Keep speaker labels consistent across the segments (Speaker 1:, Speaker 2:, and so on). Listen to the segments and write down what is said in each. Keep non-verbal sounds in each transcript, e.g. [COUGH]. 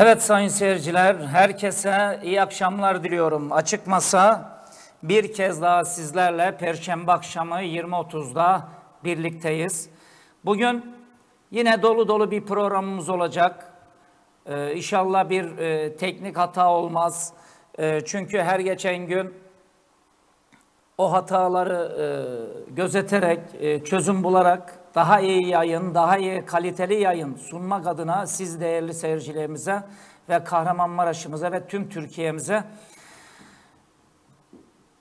Speaker 1: Evet sayın seyirciler, herkese iyi akşamlar diliyorum. Açık Masa bir kez daha sizlerle Perşembe akşamı 20.30'da birlikteyiz. Bugün yine dolu dolu bir programımız olacak. Ee, inşallah bir e, teknik hata olmaz. E, çünkü her geçen gün o hataları e, gözeterek, e, çözüm bularak daha iyi yayın, daha iyi kaliteli yayın sunmak adına siz değerli seyircilerimize ve Kahramanmaraş'ımıza ve tüm Türkiye'mize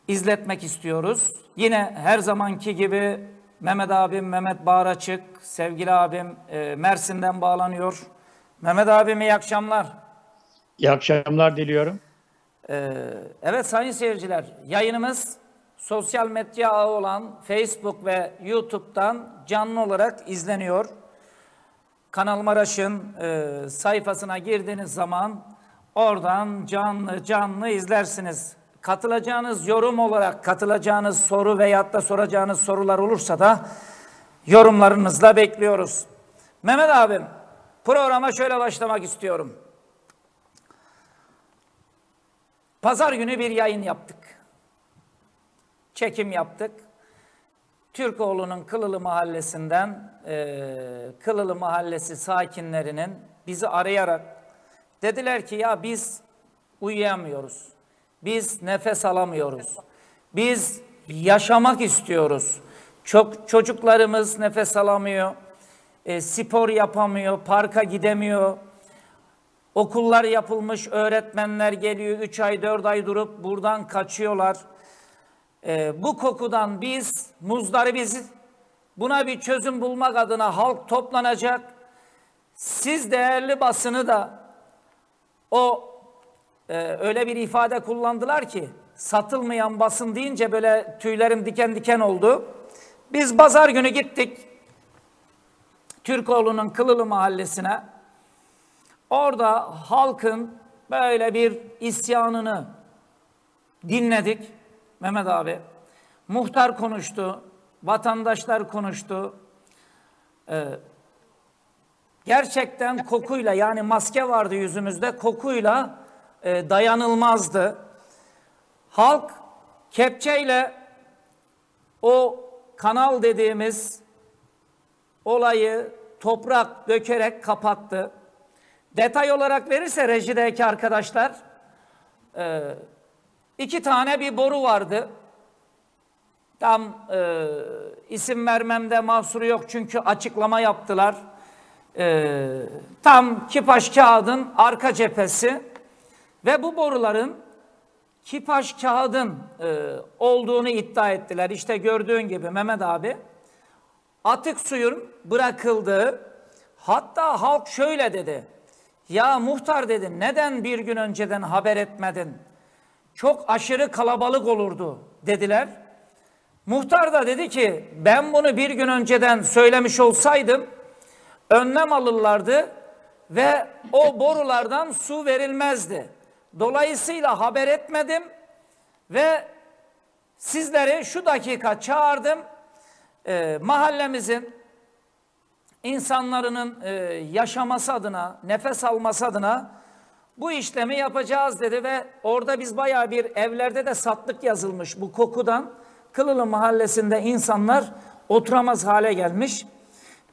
Speaker 1: izletmek istiyoruz. Yine her zamanki gibi Mehmet abim, Mehmet Bağraçık, sevgili abim e, Mersin'den bağlanıyor. Mehmet abim iyi akşamlar.
Speaker 2: İyi akşamlar diliyorum.
Speaker 1: Ee, evet sayın seyirciler, yayınımız sosyal medya ağı olan Facebook ve YouTube'dan canlı olarak izleniyor. Kanal Maraş'ın e, sayfasına girdiğiniz zaman oradan canlı canlı izlersiniz. Katılacağınız yorum olarak katılacağınız soru veyahut da soracağınız sorular olursa da yorumlarınızla bekliyoruz. Mehmet abim programa şöyle başlamak istiyorum. Pazar günü bir yayın yaptık. Çekim yaptık. Türkoğlu'nun Kılılı Mahallesi'nden e, Kılılı Mahallesi sakinlerinin bizi arayarak dediler ki ya biz uyuyamıyoruz. Biz nefes alamıyoruz. Biz yaşamak istiyoruz. Çok çocuklarımız nefes alamıyor. E, spor yapamıyor, parka gidemiyor. Okullar yapılmış, öğretmenler geliyor, 3 ay 4 ay durup buradan kaçıyorlar. Ee, bu kokudan biz, muzları biz, buna bir çözüm bulmak adına halk toplanacak. Siz değerli basını da o e, öyle bir ifade kullandılar ki satılmayan basın deyince böyle tüylerim diken diken oldu. Biz pazar günü gittik Türkoğlu'nun Kılılı mahallesine. Orada halkın böyle bir isyanını dinledik Mehmet abi. Muhtar konuştu, vatandaşlar konuştu. Ee, gerçekten kokuyla yani maske vardı yüzümüzde kokuyla e, dayanılmazdı. Halk kepçeyle o kanal dediğimiz olayı toprak dökerek kapattı. Detay olarak verirse rejideki arkadaşlar e, iki tane bir boru vardı. Tam e, isim vermemde mahsuru yok çünkü açıklama yaptılar. E, tam kipaş kağıdın arka cephesi ve bu boruların kipaş kağıdın e, olduğunu iddia ettiler. İşte gördüğün gibi Mehmet abi atık suyun bırakıldığı hatta halk şöyle dedi. Ya muhtar dedim neden bir gün önceden haber etmedin? Çok aşırı kalabalık olurdu dediler. Muhtar da dedi ki ben bunu bir gün önceden söylemiş olsaydım önlem alırlardı ve o borulardan su verilmezdi. Dolayısıyla haber etmedim ve sizleri şu dakika çağırdım. E, mahallemizin insanların e, yaşaması adına, nefes alması adına bu işlemi yapacağız dedi ve orada biz bayağı bir evlerde de satlık yazılmış bu kokudan. Kılılı mahallesinde insanlar oturamaz hale gelmiş.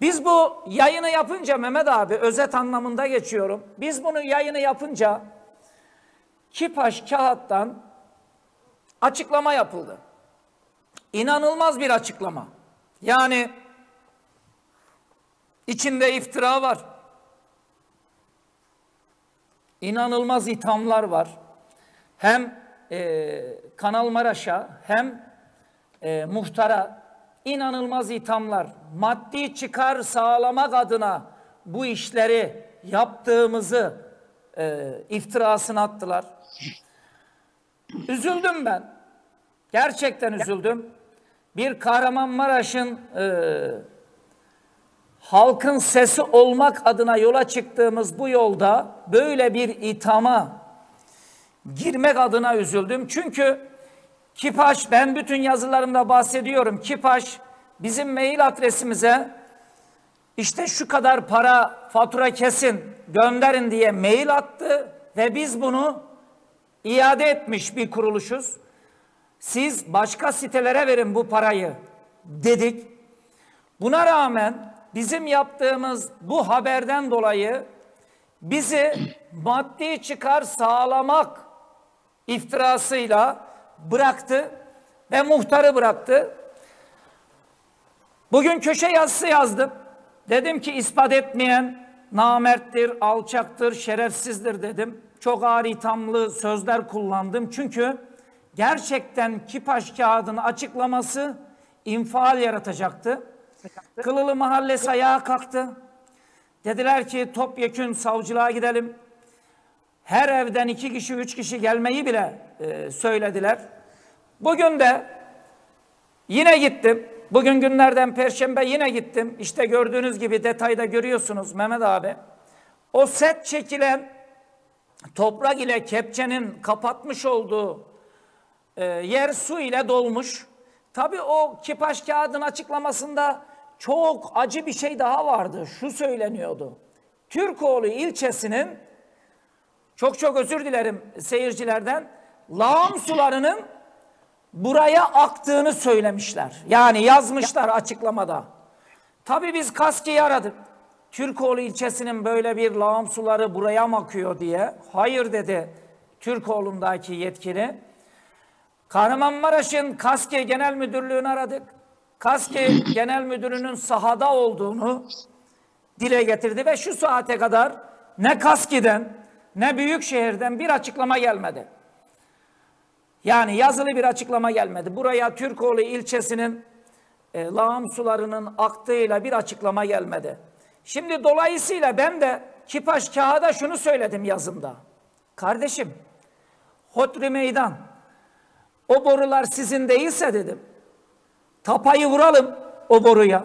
Speaker 1: Biz bu yayını yapınca Mehmet abi özet anlamında geçiyorum. Biz bunu yayını yapınca Kipaş kağıttan açıklama yapıldı. İnanılmaz bir açıklama. Yani içinde iftira var. İnanılmaz ithamlar var. Hem e, Kanal Maraş'a hem e, muhtara inanılmaz ithamlar. Maddi çıkar sağlamak adına bu işleri yaptığımızı e, iftirasını attılar. Üzüldüm ben. Gerçekten üzüldüm. Bir Kahramanmaraş'ın e, halkın sesi olmak adına yola çıktığımız bu yolda böyle bir ithama girmek adına üzüldüm. Çünkü Kipaş, ben bütün yazılarımda bahsediyorum. Kipaş bizim mail adresimize işte şu kadar para fatura kesin gönderin diye mail attı ve biz bunu iade etmiş bir kuruluşuz. Siz başka sitelere verin bu parayı dedik. Buna rağmen bizim yaptığımız bu haberden dolayı bizi maddi çıkar sağlamak iftirasıyla bıraktı ve muhtarı bıraktı. Bugün köşe yazısı yazdım. Dedim ki ispat etmeyen namerttir, alçaktır, şerefsizdir dedim. Çok ağır ithamlı sözler kullandım. Çünkü gerçekten Kipaş kağıdının açıklaması infial yaratacaktı. Kılılı Mahallesi ayağa kalktı. Dediler ki topyekün savcılığa gidelim. Her evden iki kişi, üç kişi gelmeyi bile e, söylediler. Bugün de yine gittim. Bugün günlerden perşembe yine gittim. İşte gördüğünüz gibi detayda görüyorsunuz Mehmet abi. O set çekilen toprak ile kepçenin kapatmış olduğu e, yer su ile dolmuş. Tabii o kipaş kağıdın açıklamasında çok acı bir şey daha vardı. Şu söyleniyordu. Türkoğlu ilçesinin çok çok özür dilerim seyircilerden lağım sularının buraya aktığını söylemişler. Yani yazmışlar açıklamada. Tabii biz Kaski'yi aradık. Türkoğlu ilçesinin böyle bir lağım suları buraya mı akıyor diye. Hayır dedi Türkoğlu'ndaki yetkili. Kahramanmaraş'ın Kaski Genel Müdürlüğü'nü aradık. Kaski Genel Müdürü'nün sahada olduğunu dile getirdi ve şu saate kadar ne Kaski'den ne Büyükşehir'den bir açıklama gelmedi. Yani yazılı bir açıklama gelmedi. Buraya Türkoğlu ilçesinin e, lağım sularının aktığıyla bir açıklama gelmedi. Şimdi dolayısıyla ben de Kipaş kağıda şunu söyledim yazımda. Kardeşim, Hotri Meydan, o borular sizin değilse dedim. Tapayı vuralım o boruya.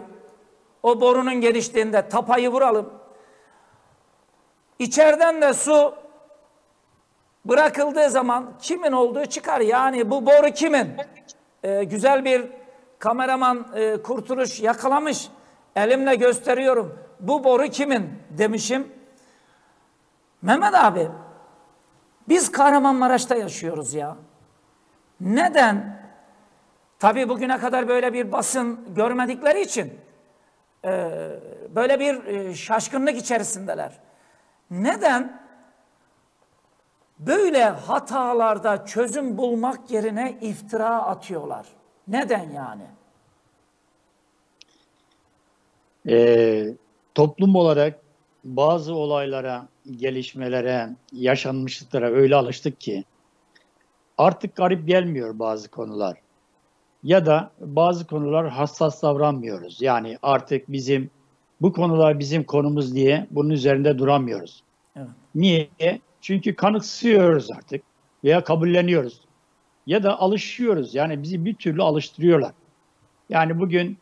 Speaker 1: O borunun geliştiğinde tapayı vuralım. İçeriden de su bırakıldığı zaman kimin olduğu çıkar. Yani bu boru kimin? Ee, güzel bir kameraman e, kurtuluş yakalamış. Elimle gösteriyorum. Bu boru kimin demişim. Mehmet abi biz Kahramanmaraş'ta yaşıyoruz ya. Neden? Tabii bugüne kadar böyle bir basın görmedikleri için e, böyle bir e, şaşkınlık içerisindeler. Neden? Böyle hatalarda çözüm bulmak yerine iftira atıyorlar. Neden yani?
Speaker 2: Ee, toplum olarak bazı olaylara, gelişmelere, yaşanmışlıklara öyle alıştık ki artık garip gelmiyor bazı konular. Ya da bazı konular hassas davranmıyoruz. Yani artık bizim bu konular bizim konumuz diye bunun üzerinde duramıyoruz. Evet. Niye? Çünkü kanıksıyoruz artık veya kabulleniyoruz. Ya da alışıyoruz. Yani bizi bir türlü alıştırıyorlar. Yani bugün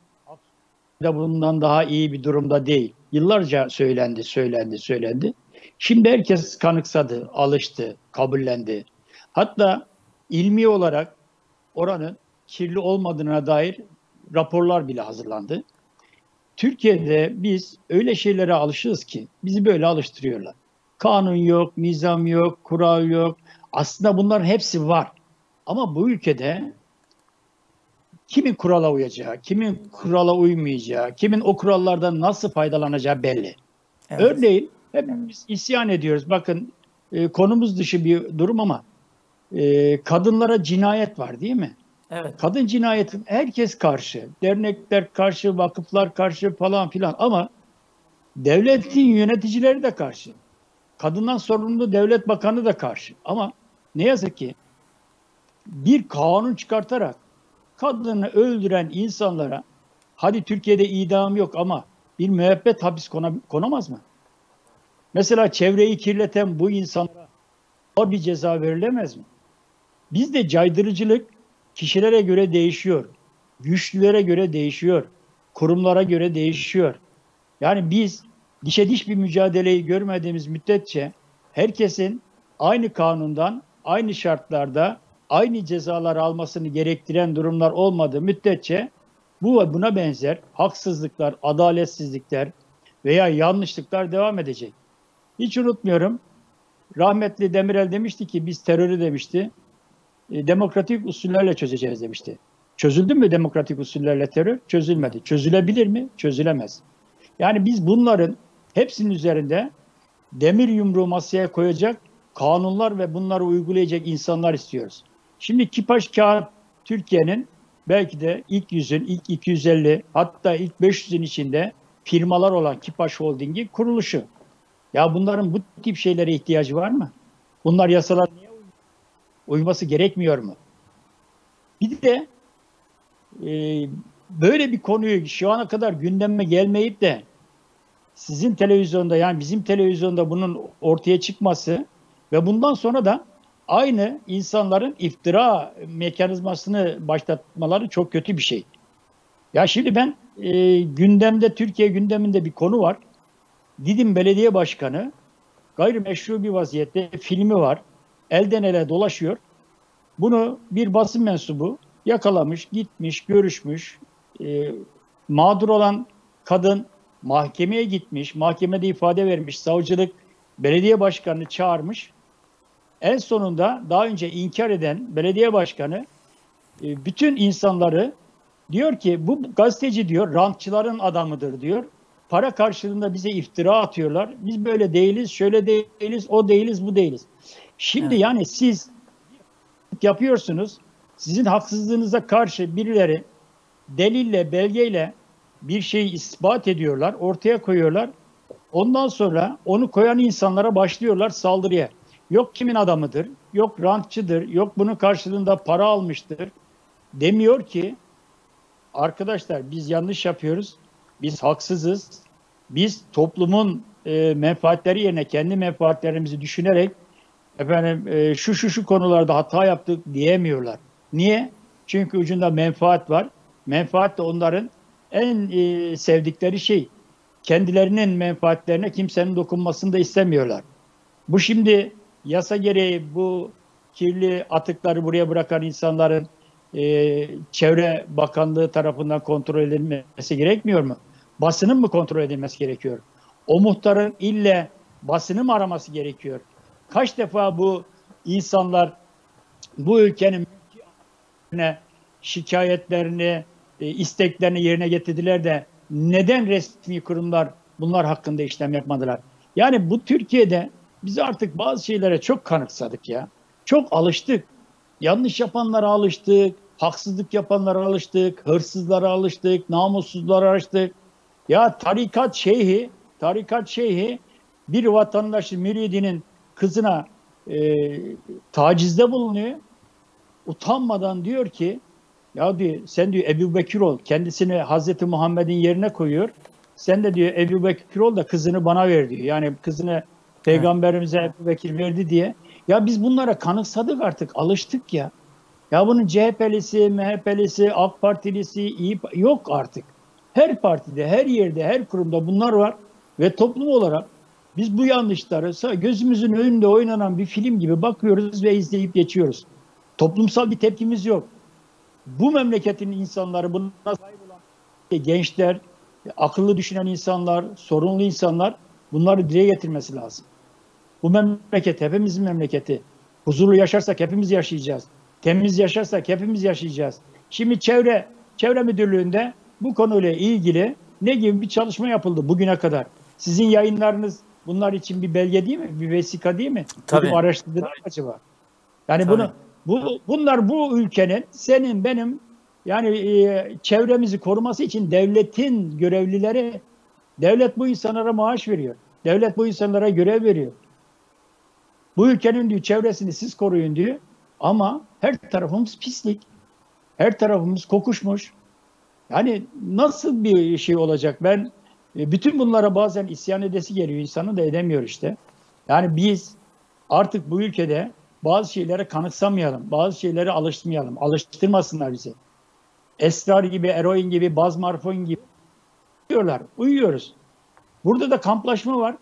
Speaker 2: da bundan daha iyi bir durumda değil. Yıllarca söylendi, söylendi, söylendi. Şimdi herkes kanıksadı, alıştı, kabullendi. Hatta ilmi olarak oranın kirli olmadığına dair raporlar bile hazırlandı. Türkiye'de biz öyle şeylere alışırız ki bizi böyle alıştırıyorlar. Kanun yok, nizam yok, kural yok. Aslında bunların hepsi var. Ama bu ülkede kimin kurala uyacağı, kimin kurala uymayacağı, kimin o kurallardan nasıl faydalanacağı belli. Evet. Örneğin hepimiz isyan ediyoruz. Bakın e, konumuz dışı bir durum ama e, kadınlara cinayet var değil mi? Evet. Kadın cinayeti herkes karşı. Dernekler karşı, vakıflar karşı falan filan ama devletin yöneticileri de karşı. Kadından sorumlu devlet bakanı da karşı. Ama ne yazık ki bir kanun çıkartarak kadını öldüren insanlara hadi Türkiye'de idam yok ama bir müebbet hapis konamaz mı? Mesela çevreyi kirleten bu insanlara bir ceza verilemez mi? Bizde caydırıcılık kişilere göre değişiyor. Güçlülere göre değişiyor. Kurumlara göre değişiyor. Yani biz dişe diş bir mücadeleyi görmediğimiz müddetçe herkesin aynı kanundan, aynı şartlarda aynı cezalar almasını gerektiren durumlar olmadığı müddetçe bu ve buna benzer haksızlıklar, adaletsizlikler, veya yanlışlıklar devam edecek. Hiç unutmuyorum. Rahmetli Demirel demişti ki biz terörü demişti. E, demokratik usullerle çözeceğiz demişti. Çözüldü mü demokratik usullerle terör? Çözülmedi. Çözülebilir mi? Çözülemez. Yani biz bunların hepsinin üzerinde demir yumruğu masaya koyacak kanunlar ve bunları uygulayacak insanlar istiyoruz. Şimdi Kipaş Kağıt Türkiye'nin belki de ilk yüzün, ilk 250 hatta ilk 500'ün içinde firmalar olan Kipaş Holding'i kuruluşu. Ya bunların bu tip şeylere ihtiyacı var mı? Bunlar yasalar niye uyması gerekmiyor mu? Bir de e, böyle bir konuyu şu ana kadar gündeme gelmeyip de sizin televizyonda yani bizim televizyonda bunun ortaya çıkması ve bundan sonra da aynı insanların iftira mekanizmasını başlatmaları çok kötü bir şey. Ya şimdi ben e, gündemde Türkiye gündeminde bir konu var. Didim Belediye Başkanı gayrimeşru bir vaziyette filmi var. Elden ele dolaşıyor. Bunu bir basın mensubu yakalamış, gitmiş, görüşmüş. E, mağdur olan kadın mahkemeye gitmiş, mahkemede ifade vermiş, savcılık belediye başkanını çağırmış. En sonunda daha önce inkar eden belediye başkanı e, bütün insanları diyor ki bu gazeteci diyor rantçıların adamıdır diyor. Para karşılığında bize iftira atıyorlar. Biz böyle değiliz, şöyle değiliz, o değiliz, bu değiliz. Şimdi evet. yani siz yapıyorsunuz. Sizin haksızlığınıza karşı birileri delille, belgeyle bir şeyi ispat ediyorlar, ortaya koyuyorlar. Ondan sonra onu koyan insanlara başlıyorlar saldırıya. Yok kimin adamıdır, yok rantçıdır, yok bunun karşılığında para almıştır. Demiyor ki arkadaşlar biz yanlış yapıyoruz, biz haksızız, biz toplumun e, menfaatleri yerine kendi menfaatlerimizi düşünerek efendim e, şu şu şu konularda hata yaptık diyemiyorlar. Niye? Çünkü ucunda menfaat var. Menfaat de onların en e, sevdikleri şey. Kendilerinin menfaatlerine kimsenin dokunmasını da istemiyorlar. Bu şimdi yasa gereği bu kirli atıkları buraya bırakan insanların e, Çevre Bakanlığı tarafından kontrol edilmesi gerekmiyor mu? Basının mı kontrol edilmesi gerekiyor? O muhtarın ille basını mı araması gerekiyor? Kaç defa bu insanlar bu ülkenin şikayetlerini, e, isteklerini yerine getirdiler de neden resmi kurumlar bunlar hakkında işlem yapmadılar? Yani bu Türkiye'de biz artık bazı şeylere çok kanıksadık ya. Çok alıştık. Yanlış yapanlara alıştık, haksızlık yapanlara alıştık, hırsızlara alıştık, namussuzlara alıştık. Ya tarikat şeyhi, tarikat şeyhi bir vatandaşı müridinin kızına e, tacizde bulunuyor. Utanmadan diyor ki ya diyor sen diyor Ebu Bekir ol. Kendisini Hazreti Muhammed'in yerine koyuyor. Sen de diyor Ebu Bekir ol da kızını bana ver diyor. Yani kızını peygamberimize Ebu Bekir verdi diye. Ya biz bunlara kanıksadık artık. Alıştık ya. Ya bunun CHP'lisi, MHP'lisi, AK Partilisi iyi yok artık. Her partide, her yerde, her kurumda bunlar var. Ve toplum olarak biz bu yanlışları gözümüzün önünde oynanan bir film gibi bakıyoruz ve izleyip geçiyoruz. Toplumsal bir tepkimiz yok bu memleketin insanları buna sahip olan gençler, akıllı düşünen insanlar, sorunlu insanlar bunları dile getirmesi lazım. Bu memleket hepimizin memleketi. Huzurlu yaşarsak hepimiz yaşayacağız. Temiz yaşarsak hepimiz yaşayacağız. Şimdi çevre çevre müdürlüğünde bu konuyla ilgili ne gibi bir çalışma yapıldı bugüne kadar? Sizin yayınlarınız bunlar için bir belge değil mi? Bir vesika değil mi?
Speaker 1: Tabii.
Speaker 2: Araştırdılar acaba? Yani Tabii. bunu bu bunlar bu ülkenin senin benim yani e, çevremizi koruması için devletin görevlileri devlet bu insanlara maaş veriyor. Devlet bu insanlara görev veriyor. Bu ülkenin diyor çevresini siz koruyun diyor. Ama her tarafımız pislik. Her tarafımız kokuşmuş. Yani nasıl bir şey olacak? Ben e, bütün bunlara bazen isyan edesi geliyor. insanı da edemiyor işte. Yani biz artık bu ülkede bazı şeylere kanıksamayalım, bazı şeylere alıştırmayalım, alıştırmasınlar bizi. Esrar gibi, eroin gibi, bazmarfon gibi diyorlar, uyuyoruz. Burada da kamplaşma var.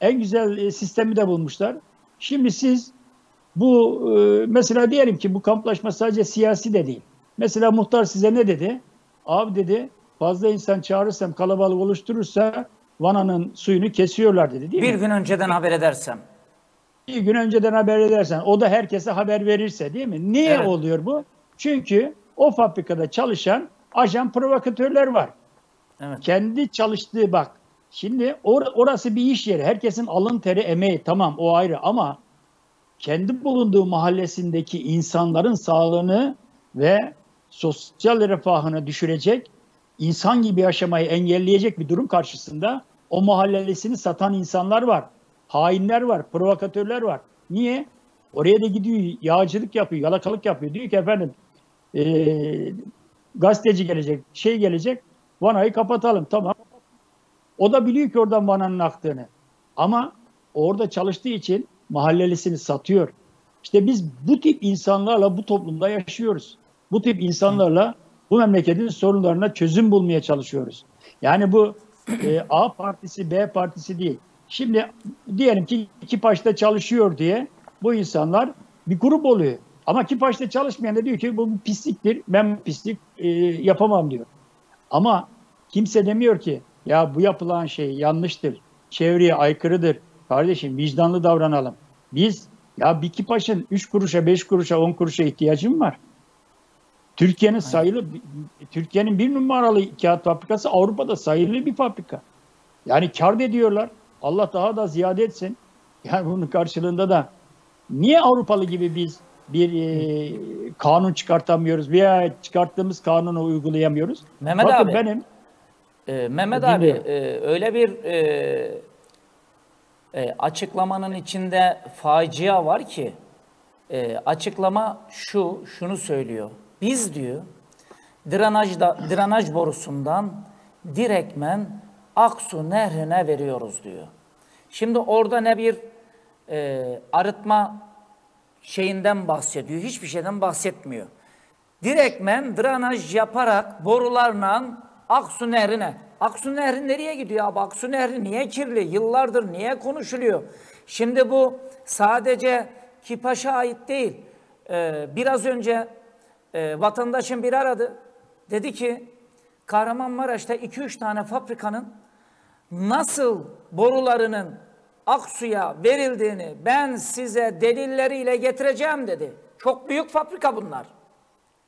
Speaker 2: En güzel e, sistemi de bulmuşlar. Şimdi siz bu e, mesela diyelim ki bu kamplaşma sadece siyasi de değil. Mesela muhtar size ne dedi? Abi dedi fazla insan çağırırsam kalabalık oluşturursa Vana'nın suyunu kesiyorlar dedi değil
Speaker 1: Bir
Speaker 2: mi?
Speaker 1: gün önceden haber edersem.
Speaker 2: Bir gün önceden haber edersen o da herkese haber verirse değil mi? Niye
Speaker 1: Evet.
Speaker 2: oluyor bu? Çünkü o fabrikada çalışan ajan provokatörler var.
Speaker 1: Evet.
Speaker 2: Kendi çalıştığı bak. Şimdi or- orası bir iş yeri. Herkesin alın teri emeği tamam o ayrı ama kendi bulunduğu mahallesindeki insanların sağlığını ve sosyal refahını düşürecek, insan gibi yaşamayı engelleyecek bir durum karşısında o mahallelisini satan insanlar var. Hainler var, provokatörler var. Niye? Oraya da gidiyor, yağcılık yapıyor, yalakalık yapıyor. Diyor ki efendim eee, gazeteci gelecek, şey gelecek, vanayı kapatalım. Tamam. O da biliyor ki oradan vananın aktığını. Ama orada çalıştığı için mahallelisini satıyor. İşte biz bu tip insanlarla bu toplumda yaşıyoruz. Bu tip insanlarla bu memleketin sorunlarına çözüm bulmaya çalışıyoruz. Yani bu e, A partisi B partisi değil. Şimdi diyelim ki Kipaş'ta çalışıyor diye bu insanlar bir grup oluyor. Ama Kipaş'ta çalışmayan da diyor ki bu pisliktir. Ben pislik e, yapamam diyor. Ama kimse demiyor ki ya bu yapılan şey yanlıştır. Çevreye aykırıdır. Kardeşim vicdanlı davranalım. Biz ya bir Kipaş'ın 3 kuruşa, 5 kuruşa, 10 kuruşa ihtiyacım var. Türkiye'nin sayılı Türkiye'nin bir numaralı kağıt fabrikası Avrupa'da sayılı bir fabrika. Yani kar ediyorlar. Allah daha da ziyade etsin. Yani bunun karşılığında da niye Avrupalı gibi biz bir e, kanun çıkartamıyoruz veya çıkarttığımız kanunu uygulayamıyoruz?
Speaker 1: Mehmet
Speaker 2: Bakın
Speaker 1: abi.
Speaker 2: benim
Speaker 1: Ee, Mehmet abi e, öyle bir e, e, açıklamanın içinde facia var ki e, açıklama şu şunu söylüyor. Biz diyor drenajda drenaj borusundan direkmen Aksu Nehri'ne veriyoruz diyor. Şimdi orada ne bir e, arıtma şeyinden bahsediyor. Hiçbir şeyden bahsetmiyor. Direkmen drenaj yaparak borularla Aksu Nehri'ne. Aksu Nehri nereye gidiyor abi? Aksu Nehri niye kirli? Yıllardır niye konuşuluyor? Şimdi bu sadece Kipaş'a ait değil. Ee, biraz önce e, vatandaşın biri aradı. Dedi ki Kahramanmaraş'ta 2-3 tane fabrikanın nasıl borularının Aksu'ya verildiğini ben size delilleriyle getireceğim dedi. Çok büyük fabrika bunlar.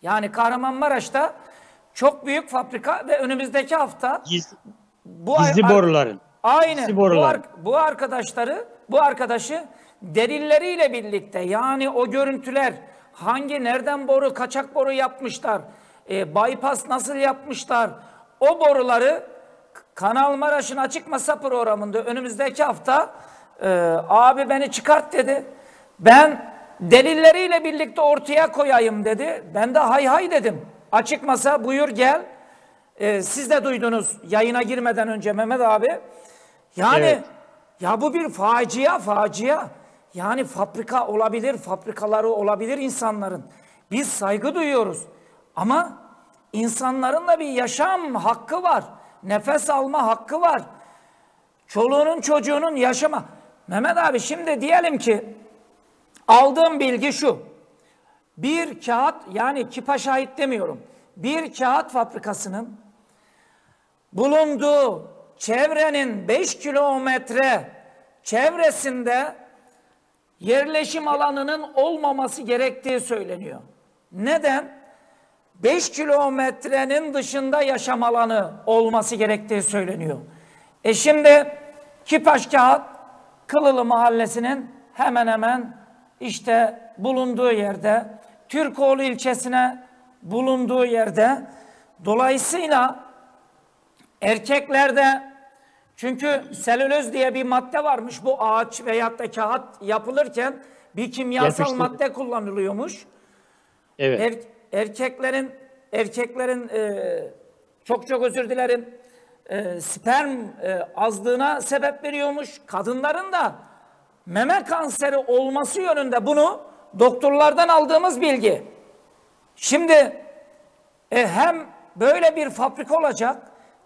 Speaker 1: Yani Kahramanmaraş'ta çok büyük fabrika ve önümüzdeki hafta
Speaker 2: gizli,
Speaker 1: bu
Speaker 2: gizli
Speaker 1: ar-
Speaker 2: boruların.
Speaker 1: Aynen.
Speaker 2: Gizli
Speaker 1: Bu,
Speaker 2: borular.
Speaker 1: ar- bu arkadaşları, bu arkadaşı delilleriyle birlikte yani o görüntüler hangi nereden boru, kaçak boru yapmışlar, e, bypass nasıl yapmışlar, o boruları Kanal Maraş'ın açık masa programında önümüzdeki hafta e, abi beni çıkart dedi. Ben delilleriyle birlikte ortaya koyayım dedi. Ben de hay hay dedim. Açık masa buyur gel. E, siz de duydunuz yayına girmeden önce Mehmet abi. Yani
Speaker 2: Evet.
Speaker 1: ya bu bir facia facia. Yani fabrika olabilir, fabrikaları olabilir insanların. Biz saygı duyuyoruz. Ama insanların da bir yaşam hakkı var. Nefes alma hakkı var. Çoluğunun çocuğunun yaşama. Mehmet abi şimdi diyelim ki aldığım bilgi şu. Bir kağıt yani kipa şahit demiyorum. Bir kağıt fabrikasının bulunduğu çevrenin 5 kilometre çevresinde yerleşim alanının olmaması gerektiği söyleniyor. Neden? 5 kilometrenin dışında yaşam alanı olması gerektiği söyleniyor. E şimdi Kipaş Kağıt Kılılı Mahallesi'nin hemen hemen işte bulunduğu yerde, Türkoğlu ilçesine bulunduğu yerde dolayısıyla erkeklerde çünkü selüloz diye bir madde varmış bu ağaç veyahut da kağıt yapılırken bir kimyasal madde kullanılıyormuş.
Speaker 2: Evet.
Speaker 1: Er- erkeklerin erkeklerin e, çok çok özür dilerim e, sperm e, azlığına sebep veriyormuş. Kadınların da meme kanseri olması yönünde bunu doktorlardan aldığımız bilgi. Şimdi e, hem böyle bir fabrika olacak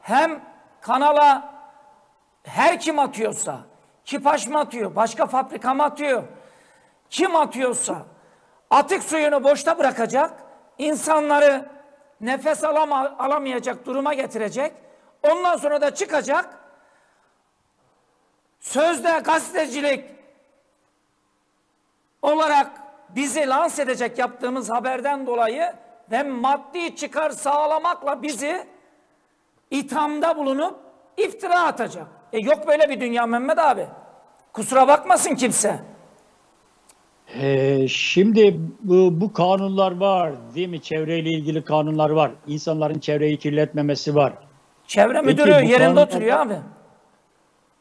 Speaker 1: hem kanala her kim atıyorsa Kipaş mı atıyor, başka fabrika mı atıyor, kim atıyorsa atık suyunu boşta bırakacak, insanları nefes alama, alamayacak duruma getirecek. Ondan sonra da çıkacak, sözde gazetecilik olarak bizi lanse edecek yaptığımız haberden dolayı ve maddi çıkar sağlamakla bizi ithamda bulunup iftira atacak. E yok böyle bir dünya Mehmet abi. Kusura bakmasın kimse.
Speaker 2: Ee, şimdi bu, bu kanunlar var değil mi? Çevreyle ilgili kanunlar var. İnsanların çevreyi kirletmemesi var.
Speaker 1: Çevre
Speaker 2: Peki,
Speaker 1: müdürü yerinde
Speaker 2: kanunlar-
Speaker 1: oturuyor abi.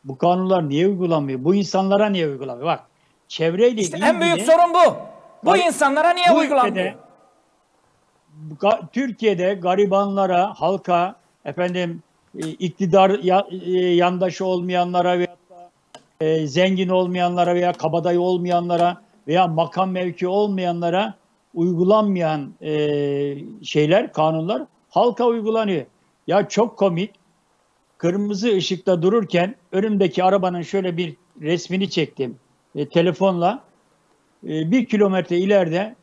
Speaker 2: Bu kanunlar niye uygulanmıyor? Bu insanlara niye uygulanmıyor? Bak çevreyle
Speaker 1: İşte
Speaker 2: ilgili
Speaker 1: en büyük sorun bu. Bu
Speaker 2: Bak,
Speaker 1: insanlara niye
Speaker 2: bu
Speaker 1: uygulanmıyor?
Speaker 2: ülkede Türkiye'de garibanlara, halka, efendim e, iktidar e, yandaşı olmayanlara veya e, zengin olmayanlara veya kabadayı olmayanlara veya makam mevki olmayanlara uygulanmayan e, şeyler, kanunlar halka uygulanıyor. Ya çok komik. Kırmızı ışıkta dururken önümdeki arabanın şöyle bir resmini çektim e, telefonla. E, bir kilometre ileride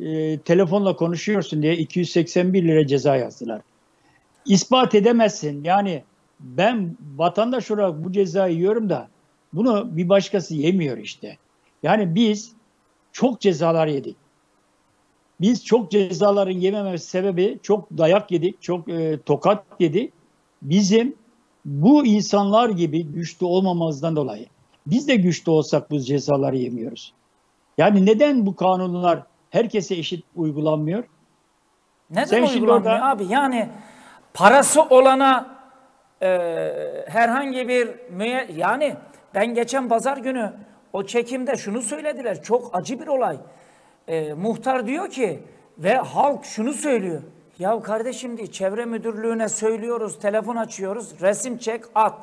Speaker 2: e, telefonla konuşuyorsun diye 281 lira ceza yazdılar. İspat edemezsin. Yani ben vatandaş olarak bu cezayı yiyorum da bunu bir başkası yemiyor işte. Yani biz çok cezalar yedik. Biz çok cezaların yememesi sebebi çok dayak yedik, çok e, tokat yedik. Bizim bu insanlar gibi güçlü olmamamızdan dolayı. Biz de güçlü olsak bu cezaları yemiyoruz. Yani neden bu kanunlar herkese eşit uygulanmıyor?
Speaker 1: Neden
Speaker 2: Sen
Speaker 1: uygulanmıyor
Speaker 2: orada-
Speaker 1: abi? Yani parası olana e, herhangi bir müye- yani ben geçen pazar günü o çekimde şunu söylediler. Çok acı bir olay. E, muhtar diyor ki ve halk şunu söylüyor. Ya kardeşim diye çevre müdürlüğüne söylüyoruz, telefon açıyoruz, resim çek, at.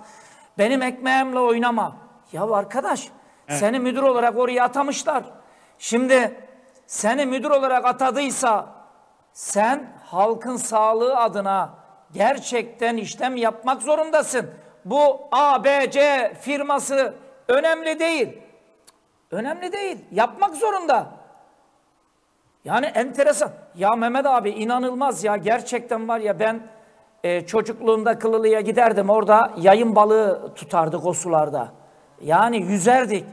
Speaker 1: Benim ekmeğimle oynama. Ya arkadaş, seni müdür olarak oraya atamışlar. Şimdi seni müdür olarak atadıysa sen halkın sağlığı adına gerçekten işlem yapmak zorundasın. Bu A, B, C firması önemli değil. Önemli değil. Yapmak zorunda. Yani enteresan. Ya Mehmet abi inanılmaz ya gerçekten var ya ben e, çocukluğumda Kılılı'ya giderdim. Orada yayın balığı tutardık o sularda. Yani yüzerdik.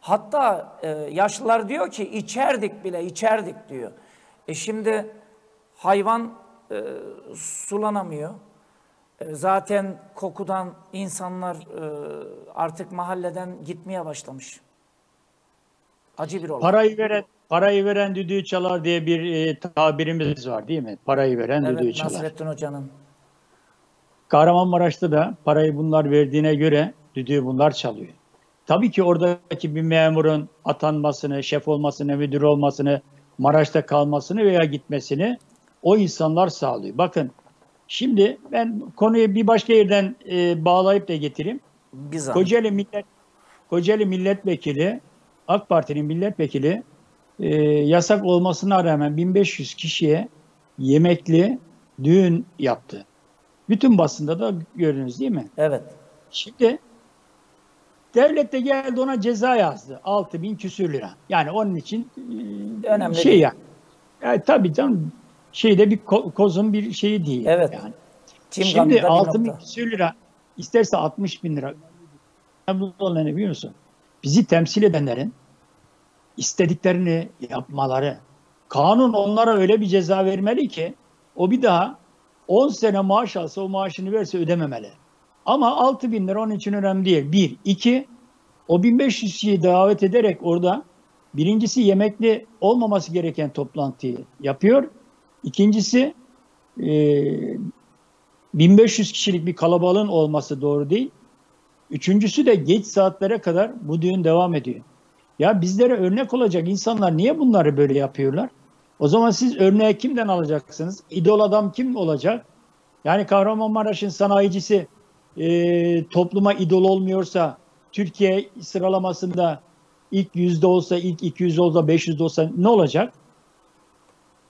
Speaker 1: Hatta e, yaşlılar diyor ki içerdik bile içerdik diyor. E şimdi hayvan e, sulanamıyor. E, zaten kokudan insanlar e, artık mahalleden gitmeye başlamış. Acı bir olay.
Speaker 2: Parayı veren parayı veren düdüğü çalar diye bir e, tabirimiz var değil mi? Parayı veren düdüğü
Speaker 1: evet
Speaker 2: çalar.
Speaker 1: Nasrettin Hoca'nın.
Speaker 2: Kahramanmaraş'ta da parayı bunlar verdiğine göre düdüğü bunlar çalıyor. Tabii ki oradaki bir memurun atanmasını, şef olmasını, müdür olmasını, Maraş'ta kalmasını veya gitmesini o insanlar sağlıyor. Bakın şimdi ben konuyu bir başka yerden e, bağlayıp da getireyim.
Speaker 1: Zahmet.
Speaker 2: Kocaeli Millet Kocaeli Milletvekili AK Parti'nin milletvekili e, yasak olmasına rağmen 1500 kişiye yemekli düğün yaptı. Bütün basında da gördünüz değil mi?
Speaker 1: Evet.
Speaker 2: Şimdi devlet de geldi ona ceza yazdı. 6000 küsür lira. Yani onun için e,
Speaker 1: Önemli
Speaker 2: şey ya. Yani tabii canım şeyde bir ko- kozun bir şeyi değil.
Speaker 1: Evet.
Speaker 2: Yani.
Speaker 1: Tim
Speaker 2: Şimdi
Speaker 1: Gamze'de bir
Speaker 2: 6 bin küsür lira isterse 60 bin lira. Olan ne biliyor musun? Bizi temsil edenlerin istediklerini yapmaları. Kanun onlara öyle bir ceza vermeli ki o bir daha 10 sene maaş alsa o maaşını verse ödememeli. Ama 6 bin lira onun için önemli değil. Bir. iki o 1500 kişiyi davet ederek orada birincisi yemekli olmaması gereken toplantıyı yapıyor. İkincisi e, 1500 kişilik bir kalabalığın olması doğru değil. Üçüncüsü de geç saatlere kadar bu düğün devam ediyor. Ya bizlere örnek olacak insanlar niye bunları böyle yapıyorlar? O zaman siz örneği kimden alacaksınız? İdol adam kim olacak? Yani Kahramanmaraş'ın sanayicisi e, topluma idol olmuyorsa Türkiye sıralamasında ilk yüzde olsa, ilk 200 olsa, 500 olsa ne olacak?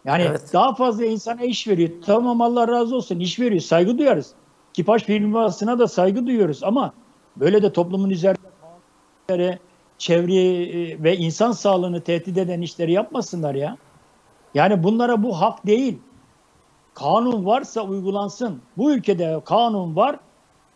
Speaker 2: Yani
Speaker 1: Evet.
Speaker 2: daha fazla insana iş veriyor. Tamam Allah razı olsun iş veriyor. Saygı duyarız. Kipaş firmasına da saygı duyuyoruz ama böyle de toplumun üzerinde çevreyi e, ve insan sağlığını tehdit eden işleri yapmasınlar ya. Yani bunlara bu hak değil. Kanun varsa uygulansın. Bu ülkede kanun var.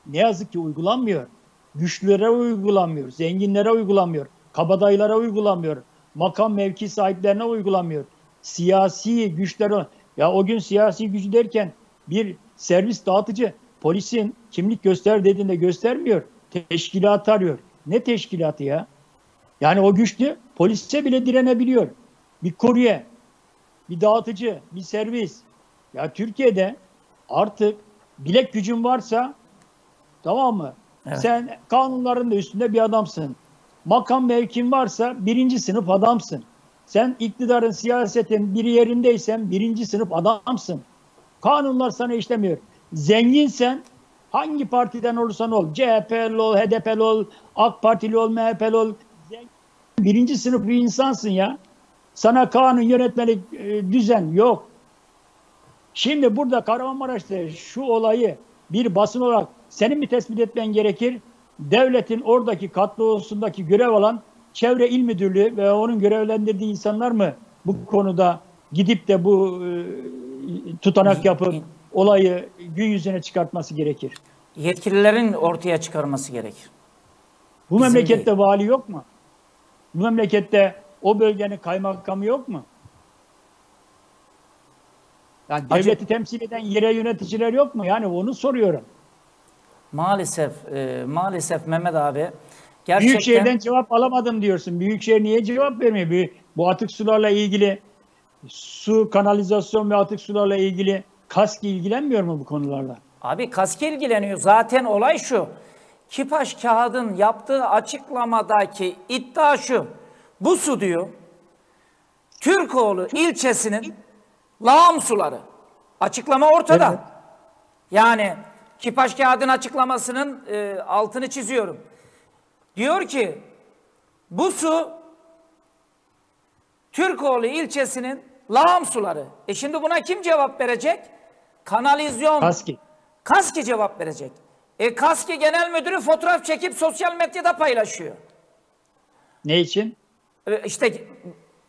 Speaker 2: Ne yazık ki uygulanmıyor. güçlülere uygulanmıyor, zenginlere uygulanmıyor, kabadayılara uygulanmıyor, makam mevki sahiplerine uygulanmıyor. Siyasi güçler ya o gün siyasi gücü derken bir servis dağıtıcı polisin kimlik göster dediğinde göstermiyor. Teşkilat arıyor. Ne teşkilatı ya? Yani o güçlü polise bile direnebiliyor. Bir kurye, bir dağıtıcı, bir servis. Ya Türkiye'de artık bilek gücün varsa tamam mı?
Speaker 1: Evet.
Speaker 2: Sen kanunların da üstünde bir adamsın. Makam mevkin varsa birinci sınıf adamsın. Sen iktidarın, siyasetin bir yerindeysen birinci sınıf adamsın. Kanunlar sana işlemiyor. Zenginsen hangi partiden olursan ol, CHP'li ol, HDP'li ol, AK Partili ol, MHP'li ol, zengin, birinci sınıf bir insansın ya. Sana kanun, yönetmelik, e, düzen yok. Şimdi burada Kahramanmaraş'ta şu olayı bir basın olarak senin mi tespit etmen gerekir? Devletin oradaki kadrosundaki görev alan Çevre İl Müdürlüğü ve onun görevlendirdiği insanlar mı bu konuda gidip de bu e, tutanak yapıp olayı gün yüzüne çıkartması gerekir?
Speaker 1: Yetkililerin ortaya çıkarması gerekir.
Speaker 2: Bu
Speaker 1: Bizim
Speaker 2: memlekette
Speaker 1: değil.
Speaker 2: vali yok mu? Bu memlekette o bölgenin kaymakamı yok mu? Yani
Speaker 1: Acı-
Speaker 2: devleti temsil eden yere yöneticiler yok mu? Yani onu soruyorum.
Speaker 1: Maalesef, e, maalesef Mehmet abi gerçekten
Speaker 2: Büyükşehir'den cevap alamadım diyorsun. Büyükşehir niye cevap vermiyor? Bu atık sularla ilgili su, kanalizasyon ve atık sularla ilgili KASK ilgilenmiyor mu bu konularla?
Speaker 1: Abi kask ilgileniyor. Zaten olay şu. Kipaş Kağıd'ın yaptığı açıklamadaki iddia şu. Bu su diyor Türkoğlu ilçesinin lağım suları. Açıklama ortada.
Speaker 2: Evet.
Speaker 1: Yani Kipaş Kağıd'ın açıklamasının e, altını çiziyorum. Diyor ki bu su Türkoğlu ilçesinin lağım suları. E şimdi buna kim cevap verecek? Kanalizasyon.
Speaker 2: KASK.
Speaker 1: Kaski cevap verecek. E Kaski Genel Müdürü fotoğraf çekip sosyal medyada paylaşıyor.
Speaker 2: Ne için?
Speaker 1: E, işte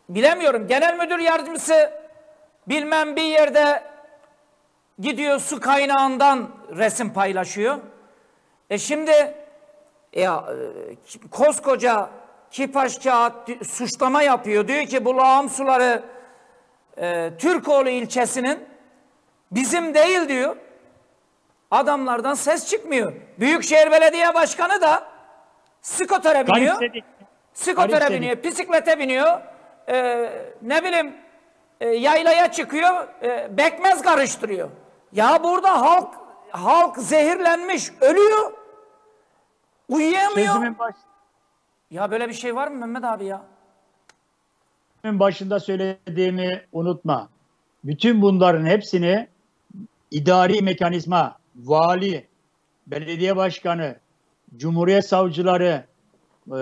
Speaker 1: bilemiyorum genel müdür yardımcısı bilmem bir yerde gidiyor su kaynağından resim paylaşıyor. E şimdi ya e, koskoca Kipaş kağıt suçlama yapıyor. Diyor ki bu lağım suları e, Türkoğlu ilçesinin bizim değil diyor. Adamlardan ses çıkmıyor. Büyükşehir Belediye Başkanı da skotere biniyor. Skotere biniyor, bisiklete biniyor. Ee, ne bileyim e, yaylaya çıkıyor, e, bekmez karıştırıyor. Ya burada halk halk zehirlenmiş, ölüyor. Uyuyamıyor.
Speaker 2: Sözümün, baş,
Speaker 1: Ya böyle bir şey var mı Mehmet abi ya?
Speaker 2: sözümün başında söylediğimi unutma. Bütün bunların hepsini idari mekanizma, vali, belediye başkanı, cumhuriyet savcıları, e,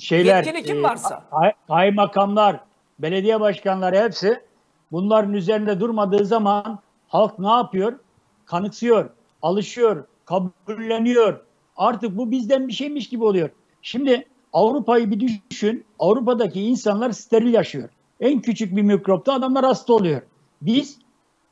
Speaker 2: şeyler,
Speaker 1: Yetkili kim
Speaker 2: e,
Speaker 1: varsa.
Speaker 2: kay- kaymakamlar, belediye başkanları hepsi bunların üzerinde durmadığı zaman halk ne yapıyor? Kanıksıyor, alışıyor, kabulleniyor. Artık bu bizden bir şeymiş gibi oluyor. Şimdi Avrupa'yı bir düşün. Avrupa'daki insanlar steril yaşıyor. En küçük bir mikropta adamlar hasta oluyor. Biz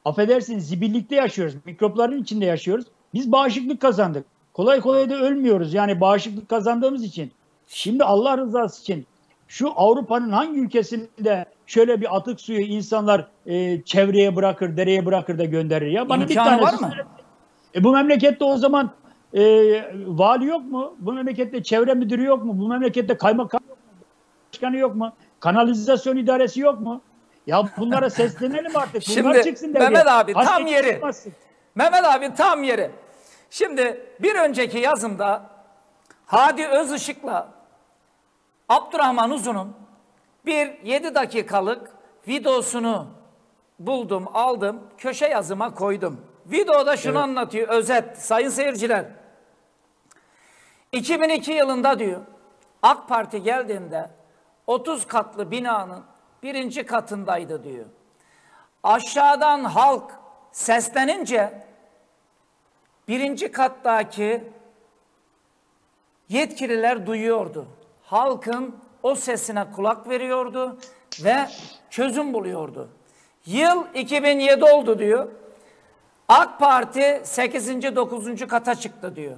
Speaker 2: affedersin zibillikte yaşıyoruz. Mikropların içinde yaşıyoruz. Biz bağışıklık kazandık. Kolay kolay da ölmüyoruz. Yani bağışıklık kazandığımız için. Şimdi Allah rızası için şu Avrupa'nın hangi ülkesinde şöyle bir atık suyu insanlar e, çevreye bırakır, dereye bırakır da gönderir ya? Bana bir
Speaker 1: İmkanı
Speaker 2: tanesi
Speaker 1: var mı?
Speaker 2: E bu memlekette o zaman e, vali yok mu? Bu memlekette çevre müdürü yok mu? Bu memlekette kaymakam yok mu? Başkanı yok mu? Kanalizasyon idaresi yok mu? Ya bunlara [LAUGHS] seslenelim artık. Bunlar
Speaker 1: Şimdi
Speaker 2: çıksın devreye.
Speaker 1: Mehmet abi
Speaker 2: Başka
Speaker 1: tam yeri.
Speaker 2: çıkmasın?
Speaker 1: Mehmet abi tam yeri. Şimdi bir önceki yazımda Hadi Özışık'la Abdurrahman Uzun'un bir 7 dakikalık videosunu buldum, aldım, köşe yazıma koydum. Videoda şunu anlatıyor, özet, sayın seyirciler. 2002 yılında diyor, AK Parti geldiğinde 30 katlı binanın birinci katındaydı diyor. Aşağıdan halk seslenince birinci kattaki yetkililer duyuyordu. Halkın o sesine kulak veriyordu ve çözüm buluyordu. Yıl 2007 oldu diyor. AK Parti 8. 9. kata çıktı diyor.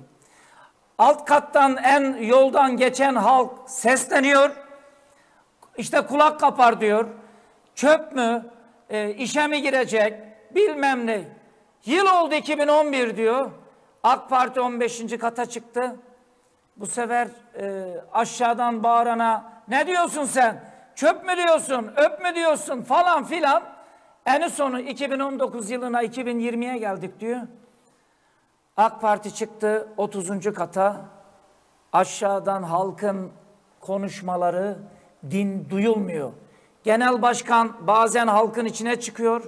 Speaker 1: Alt kattan en yoldan geçen halk sesleniyor. İşte kulak kapar diyor. Çöp mü? E, işe mi girecek? Bilmem ne. Yıl oldu 2011 diyor. AK Parti 15. kata çıktı. Bu sefer e, aşağıdan bağırana ne diyorsun sen? Çöp mü diyorsun? Öp mü diyorsun? Falan filan. En sonu 2019 yılına 2020'ye geldik diyor. AK Parti çıktı 30. kata. Aşağıdan halkın konuşmaları din duyulmuyor. Genel başkan bazen halkın içine çıkıyor.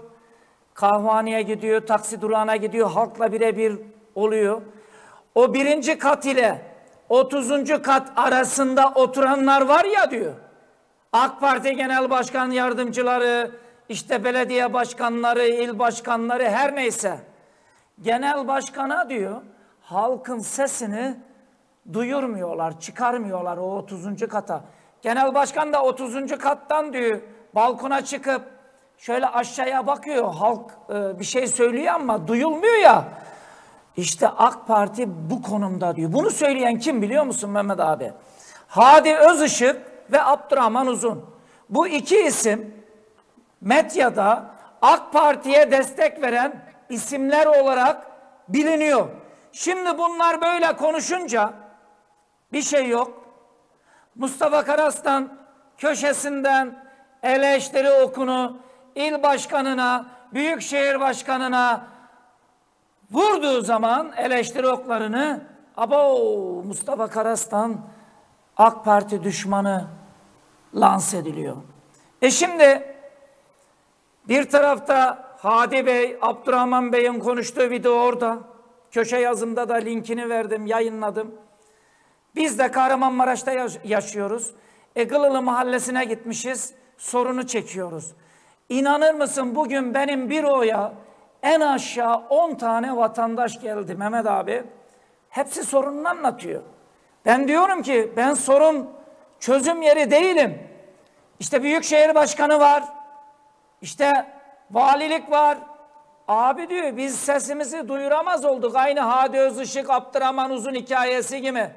Speaker 1: Kahvaneye gidiyor, taksi durağına gidiyor, halkla birebir oluyor. O birinci kat ile 30. kat arasında oturanlar var ya diyor. AK Parti Genel Başkan Yardımcıları, işte belediye başkanları, il başkanları her neyse. Genel başkana diyor halkın sesini duyurmuyorlar, çıkarmıyorlar o 30. kata. Genel başkan da 30. kattan diyor balkona çıkıp şöyle aşağıya bakıyor. Halk e, bir şey söylüyor ama duyulmuyor ya. İşte AK Parti bu konumda diyor. Bunu söyleyen kim biliyor musun Mehmet abi? Hadi Özışık ve Abdurrahman Uzun. Bu iki isim medyada AK Parti'ye destek veren isimler olarak biliniyor. Şimdi bunlar böyle konuşunca bir şey yok. Mustafa Karas'tan köşesinden eleştiri okunu il başkanına, büyükşehir başkanına vurduğu zaman eleştiri oklarını abo Mustafa Karas'tan AK Parti düşmanı lanse ediliyor. E şimdi bir tarafta Hadi Bey, Abdurrahman Bey'in konuştuğu video orada. Köşe yazımda da linkini verdim, yayınladım. Biz de Kahramanmaraş'ta yaşıyoruz. Egılılı mahallesine gitmişiz, sorunu çekiyoruz. İnanır mısın bugün benim bir oya en aşağı 10 tane vatandaş geldi Mehmet abi. Hepsi sorununu anlatıyor. Ben diyorum ki ben sorun çözüm yeri değilim. İşte Büyükşehir Başkanı var. İşte valilik var. Abi diyor biz sesimizi duyuramaz olduk. Aynı Hadi Özışık, Abdurrahman Uzun hikayesi gibi.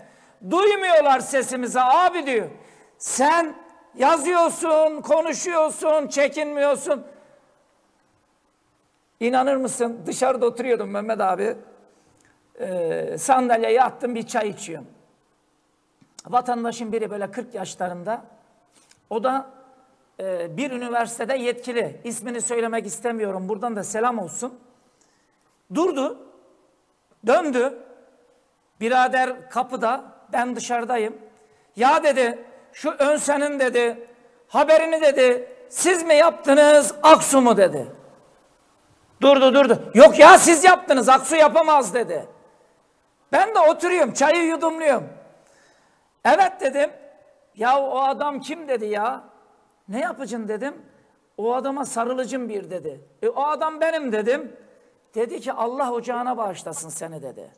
Speaker 1: Duymuyorlar sesimizi abi diyor. Sen yazıyorsun, konuşuyorsun, çekinmiyorsun. İnanır mısın dışarıda oturuyordum Mehmet abi. Ee, sandalyeye attım bir çay içiyorum. Vatandaşın biri böyle 40 yaşlarında. O da e, bir üniversitede yetkili. İsmini söylemek istemiyorum. Buradan da selam olsun. Durdu. Döndü. Birader kapıda. Ben dışarıdayım. Ya dedi şu ön senin dedi. Haberini dedi. Siz mi yaptınız Aksu mu dedi. Durdu durdu. Yok ya siz yaptınız Aksu yapamaz dedi. Ben de oturuyorum çayı yudumluyorum. Evet dedim. Ya o adam kim dedi ya? Ne yapacaksın dedim. O adama sarılıcım bir dedi. E, o adam benim dedim. Dedi ki Allah ocağına bağışlasın seni dedi.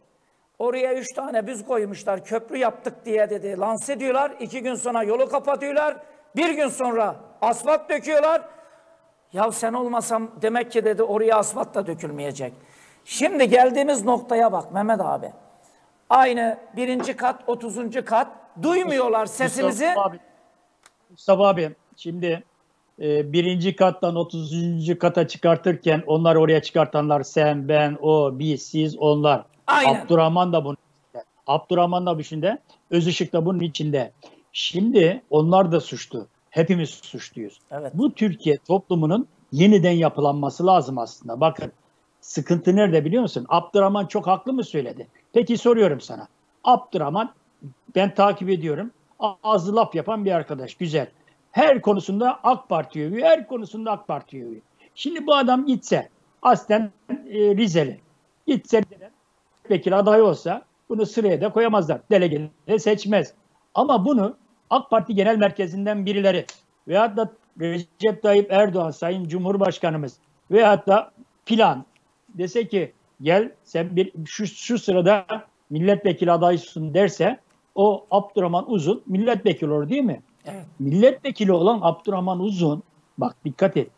Speaker 1: Oraya üç tane büz koymuşlar köprü yaptık diye dedi. Lanse ediyorlar. iki gün sonra yolu kapatıyorlar. Bir gün sonra asfalt döküyorlar. Ya sen olmasam demek ki dedi oraya asfalt da dökülmeyecek. Şimdi geldiğimiz noktaya bak Mehmet abi. Aynı birinci kat, otuzuncu kat duymuyorlar sesimizi.
Speaker 2: Mustafa abi, Mustafa abi şimdi e, birinci kattan otuzuncu kata çıkartırken onlar oraya çıkartanlar sen, ben, o, biz, siz, onlar.
Speaker 1: Aynen.
Speaker 2: Abdurrahman da bunun içinde. Abdurrahman da bu içinde. Özışık da bunun içinde. Şimdi onlar da suçlu. Hepimiz suçluyuz.
Speaker 1: Evet.
Speaker 2: Bu Türkiye toplumunun yeniden yapılanması lazım aslında. Bakın sıkıntı nerede biliyor musun? Abdurrahman çok haklı mı söyledi? Peki soruyorum sana. Abdurrahman ben takip ediyorum. Ağzı laf yapan bir arkadaş. Güzel. Her konusunda AK Parti övüyor. Her konusunda AK Parti övüyor. Şimdi bu adam gitse aslen e, Rizeli. Gitse vekil adayı olsa bunu sıraya da koyamazlar. Delegeleri seçmez. Ama bunu AK Parti Genel Merkezi'nden birileri veyahut da Recep Tayyip Erdoğan Sayın Cumhurbaşkanımız veyahut da plan dese ki gel sen bir şu, şu sırada milletvekili adaysın derse o Abdurrahman Uzun milletvekili olur değil mi?
Speaker 1: Evet.
Speaker 2: Milletvekili olan Abdurrahman Uzun bak dikkat et.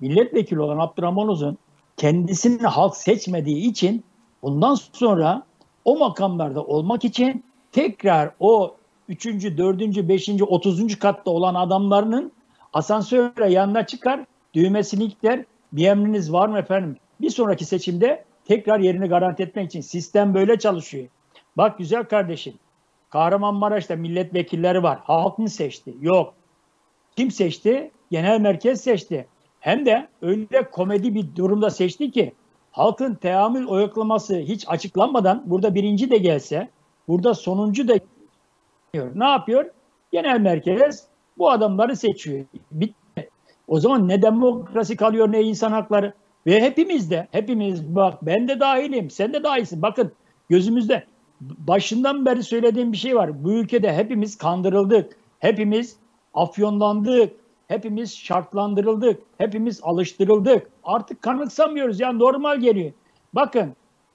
Speaker 2: Milletvekili olan Abdurrahman Uzun kendisini halk seçmediği için bundan sonra o makamlarda olmak için tekrar o 3. 4. 5. 30. katta olan adamlarının asansöre yanına çıkar, düğmesini ister. Bir emriniz var mı efendim? Bir sonraki seçimde tekrar yerini garanti etmek için sistem böyle çalışıyor. Bak güzel kardeşim. Kahramanmaraş'ta milletvekilleri var. Halk mı seçti? Yok. Kim seçti? Genel merkez seçti. Hem de öyle komedi bir durumda seçti ki halkın teamül oyaklaması hiç açıklanmadan burada birinci de gelse, burada sonuncu da ne yapıyor? Genel merkez bu adamları seçiyor. Bitti. O zaman ne demokrasi kalıyor ne insan hakları. Ve hepimiz de, hepimiz bak ben de dahilim, sen de dahilsin. Bakın gözümüzde başından beri söylediğim bir şey var. Bu ülkede hepimiz kandırıldık. Hepimiz afyonlandık. Hepimiz şartlandırıldık. Hepimiz alıştırıldık. Artık kanıksamıyoruz. Yani normal geliyor. Bakın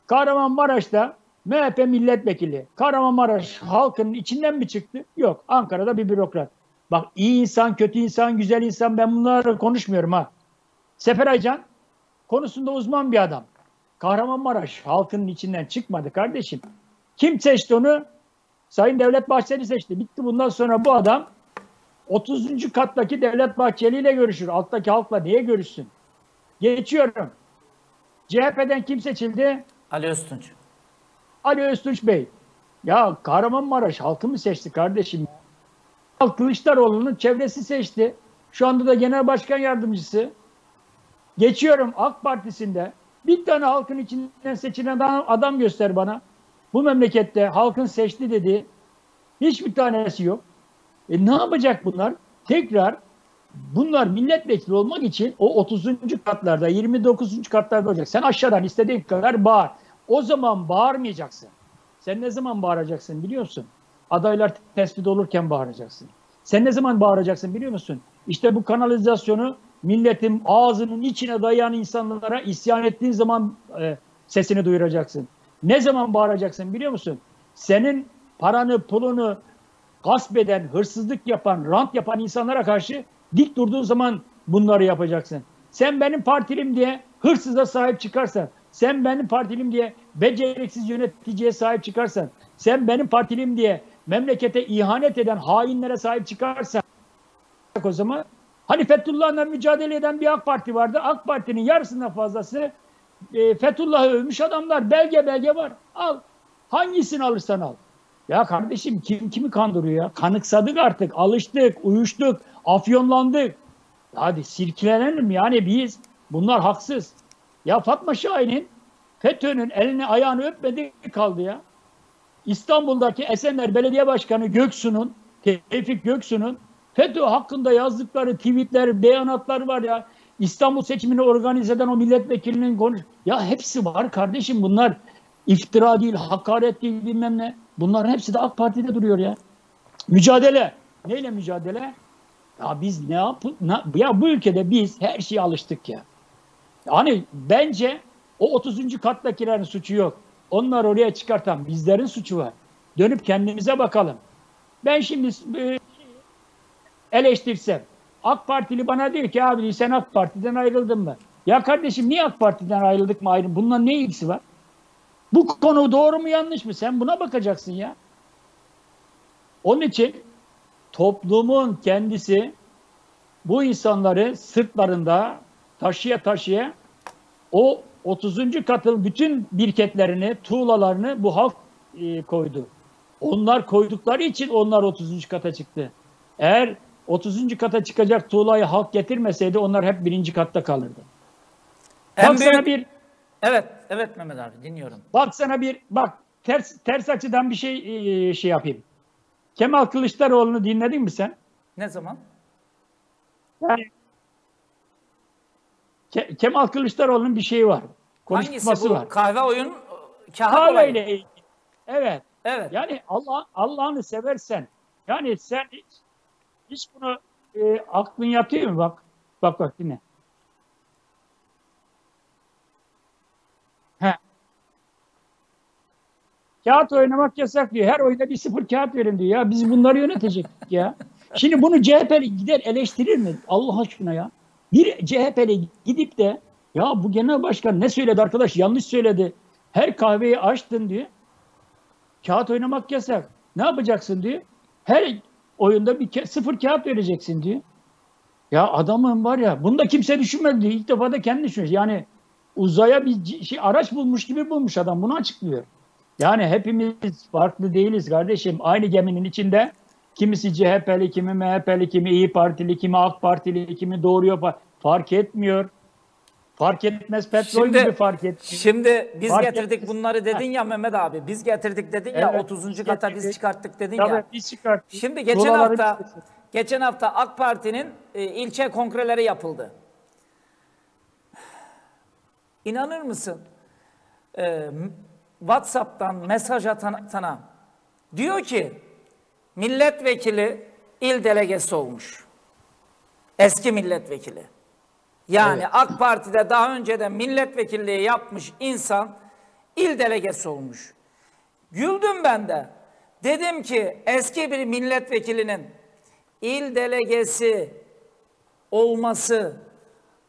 Speaker 2: Kahramanmaraş'ta MHP milletvekili. Kahramanmaraş halkının içinden mi çıktı? Yok. Ankara'da bir bürokrat. Bak iyi insan, kötü insan, güzel insan ben bunları konuşmuyorum ha. Sefer Aycan konusunda uzman bir adam. Kahramanmaraş halkının içinden çıkmadı kardeşim. Kim seçti onu? Sayın Devlet Bahçeli seçti. Bitti bundan sonra bu adam 30. kattaki Devlet Bahçeli ile görüşür. Alttaki halkla niye görüşsün? Geçiyorum. CHP'den kim seçildi?
Speaker 1: Ali Öztunç.
Speaker 2: Ali Öztunç Bey. Ya Kahramanmaraş halkı mı seçti kardeşim? Kılıçdaroğlu'nun çevresi seçti. Şu anda da genel başkan yardımcısı. Geçiyorum AK Partisi'nde. Bir tane halkın içinden seçilen adam, adam göster bana. Bu memlekette halkın seçti dedi. Hiçbir tanesi yok. E ne yapacak bunlar? Tekrar bunlar milletvekili olmak için o 30. katlarda 29. katlarda olacak. Sen aşağıdan istediğin kadar bağır. O zaman bağırmayacaksın. Sen ne zaman bağıracaksın biliyor musun? Adaylar tespit olurken bağıracaksın. Sen ne zaman bağıracaksın biliyor musun? İşte bu kanalizasyonu milletin ağzının içine dayayan insanlara isyan ettiğin zaman e, sesini duyuracaksın. Ne zaman bağıracaksın biliyor musun? Senin paranı, pulunu gasp eden, hırsızlık yapan, rant yapan insanlara karşı dik durduğun zaman bunları yapacaksın. Sen benim partilim diye hırsıza sahip çıkarsan, sen benim partilim diye beceriksiz yöneticiye sahip çıkarsan, sen benim partilim diye memlekete ihanet eden hainlere sahip çıkarsan o zaman hani Fethullah'la mücadele eden bir AK Parti vardı. AK Parti'nin yarısından fazlası e, Fethullah'ı övmüş adamlar. Belge belge var. Al. Hangisini alırsan al. Ya kardeşim kim kimi kandırıyor ya? Kanıksadık artık. Alıştık, uyuştuk, afyonlandık. Hadi sirkelenelim yani biz. Bunlar haksız. Ya Fatma Şahin'in FETÖ'nün elini ayağını öpmedi kaldı ya. İstanbul'daki Esenler Belediye Başkanı Göksu'nun, Tevfik Göksu'nun FETÖ hakkında yazdıkları tweetler, beyanatlar var ya. İstanbul seçimini organize eden o milletvekilinin konuş... Ya hepsi var kardeşim bunlar. iftira değil, hakaret değil bilmem ne. Bunların hepsi de AK Parti'de duruyor ya. Mücadele. Neyle mücadele? Ya biz ne yapıp... Ya bu ülkede biz her şeye alıştık ya. Yani bence o 30. kattakilerin suçu yok. Onlar oraya çıkartan bizlerin suçu var. Dönüp kendimize bakalım. Ben şimdi e, eleştirsem AK Partili bana diyor ki abi sen AK Parti'den ayrıldın mı? Ya kardeşim niye AK Parti'den ayrıldık mı ayrı? Bununla ne ilgisi var? Bu konu doğru mu yanlış mı? Sen buna bakacaksın ya. Onun için toplumun kendisi bu insanları sırtlarında taşıya taşıya o 30. katıl bütün birketlerini, tuğlalarını bu halk e, koydu. Onlar koydukları için onlar 30. kata çıktı. Eğer 30. kata çıkacak tuğlayı halk getirmeseydi onlar hep birinci katta kalırdı.
Speaker 1: En
Speaker 2: bak
Speaker 1: büyük...
Speaker 2: sana bir
Speaker 1: Evet, evet Mehmet abi dinliyorum.
Speaker 2: Bak sana bir bak ters ters açıdan bir şey e, şey yapayım. Kemal Kılıçdaroğlu'nu dinledin mi sen?
Speaker 1: Ne zaman?
Speaker 2: Yani Ke- Kemal Kılıçdaroğlu'nun bir şeyi var. Konuşması
Speaker 1: Hangisi bu?
Speaker 2: var.
Speaker 1: Kahve oyun
Speaker 2: Kahveyle
Speaker 1: olayı.
Speaker 2: ilgili. Evet.
Speaker 1: Evet.
Speaker 2: Yani Allah Allah'ını seversen yani sen hiç, bunu e, aklın yatıyor mu bak? Bak bak dinle. He. Kağıt oynamak yasak diyor. Her oyunda bir sıfır kağıt verin diyor. Ya biz bunları yönetecektik [LAUGHS] ya. Şimdi bunu CHP'li gider eleştirir mi? Allah aşkına ya. Bir CHP'li gidip de Ya bu genel başkan ne söyledi arkadaş? Yanlış söyledi. Her kahveyi açtın diyor. Kağıt oynamak yasak. Ne yapacaksın diyor. Her oyunda bir ke- sıfır kağıt vereceksin diyor. Ya adamın var ya bunda kimse düşünmedi diyor. İlk defa da kendi düşünüyor. Yani uzaya bir şey, araç bulmuş gibi bulmuş adam. Bunu açıklıyor. Yani hepimiz farklı değiliz kardeşim. Aynı geminin içinde kimisi CHP'li, kimi MHP'li, kimi İyi Partili, kimi AK Partili, kimi Doğru Yapa fark etmiyor. Fark etmez petrol
Speaker 1: Şimdi-
Speaker 2: gibi fark etmiyor.
Speaker 1: Şimdi biz
Speaker 2: Fark
Speaker 1: getirdik
Speaker 2: etmez.
Speaker 1: bunları dedin ya Mehmet abi. Biz getirdik dedin ya
Speaker 2: Evet,
Speaker 1: 30. kata biz
Speaker 2: getirdik.
Speaker 1: çıkarttık dedin
Speaker 2: Tabii
Speaker 1: ya.
Speaker 2: biz çıkarttık.
Speaker 1: Şimdi geçen
Speaker 2: Dolarları
Speaker 1: hafta
Speaker 2: biz-
Speaker 1: geçen hafta AK Parti'nin e, ilçe kongreleri yapıldı. İnanır mısın? E, WhatsApp'tan mesaj atan atana diyor ki milletvekili il delegesi olmuş. Eski milletvekili. Yani
Speaker 2: Evet.
Speaker 1: AK Parti'de daha önceden milletvekilliği yapmış insan il delegesi olmuş. Güldüm ben de. Dedim ki eski bir milletvekilinin il delegesi olması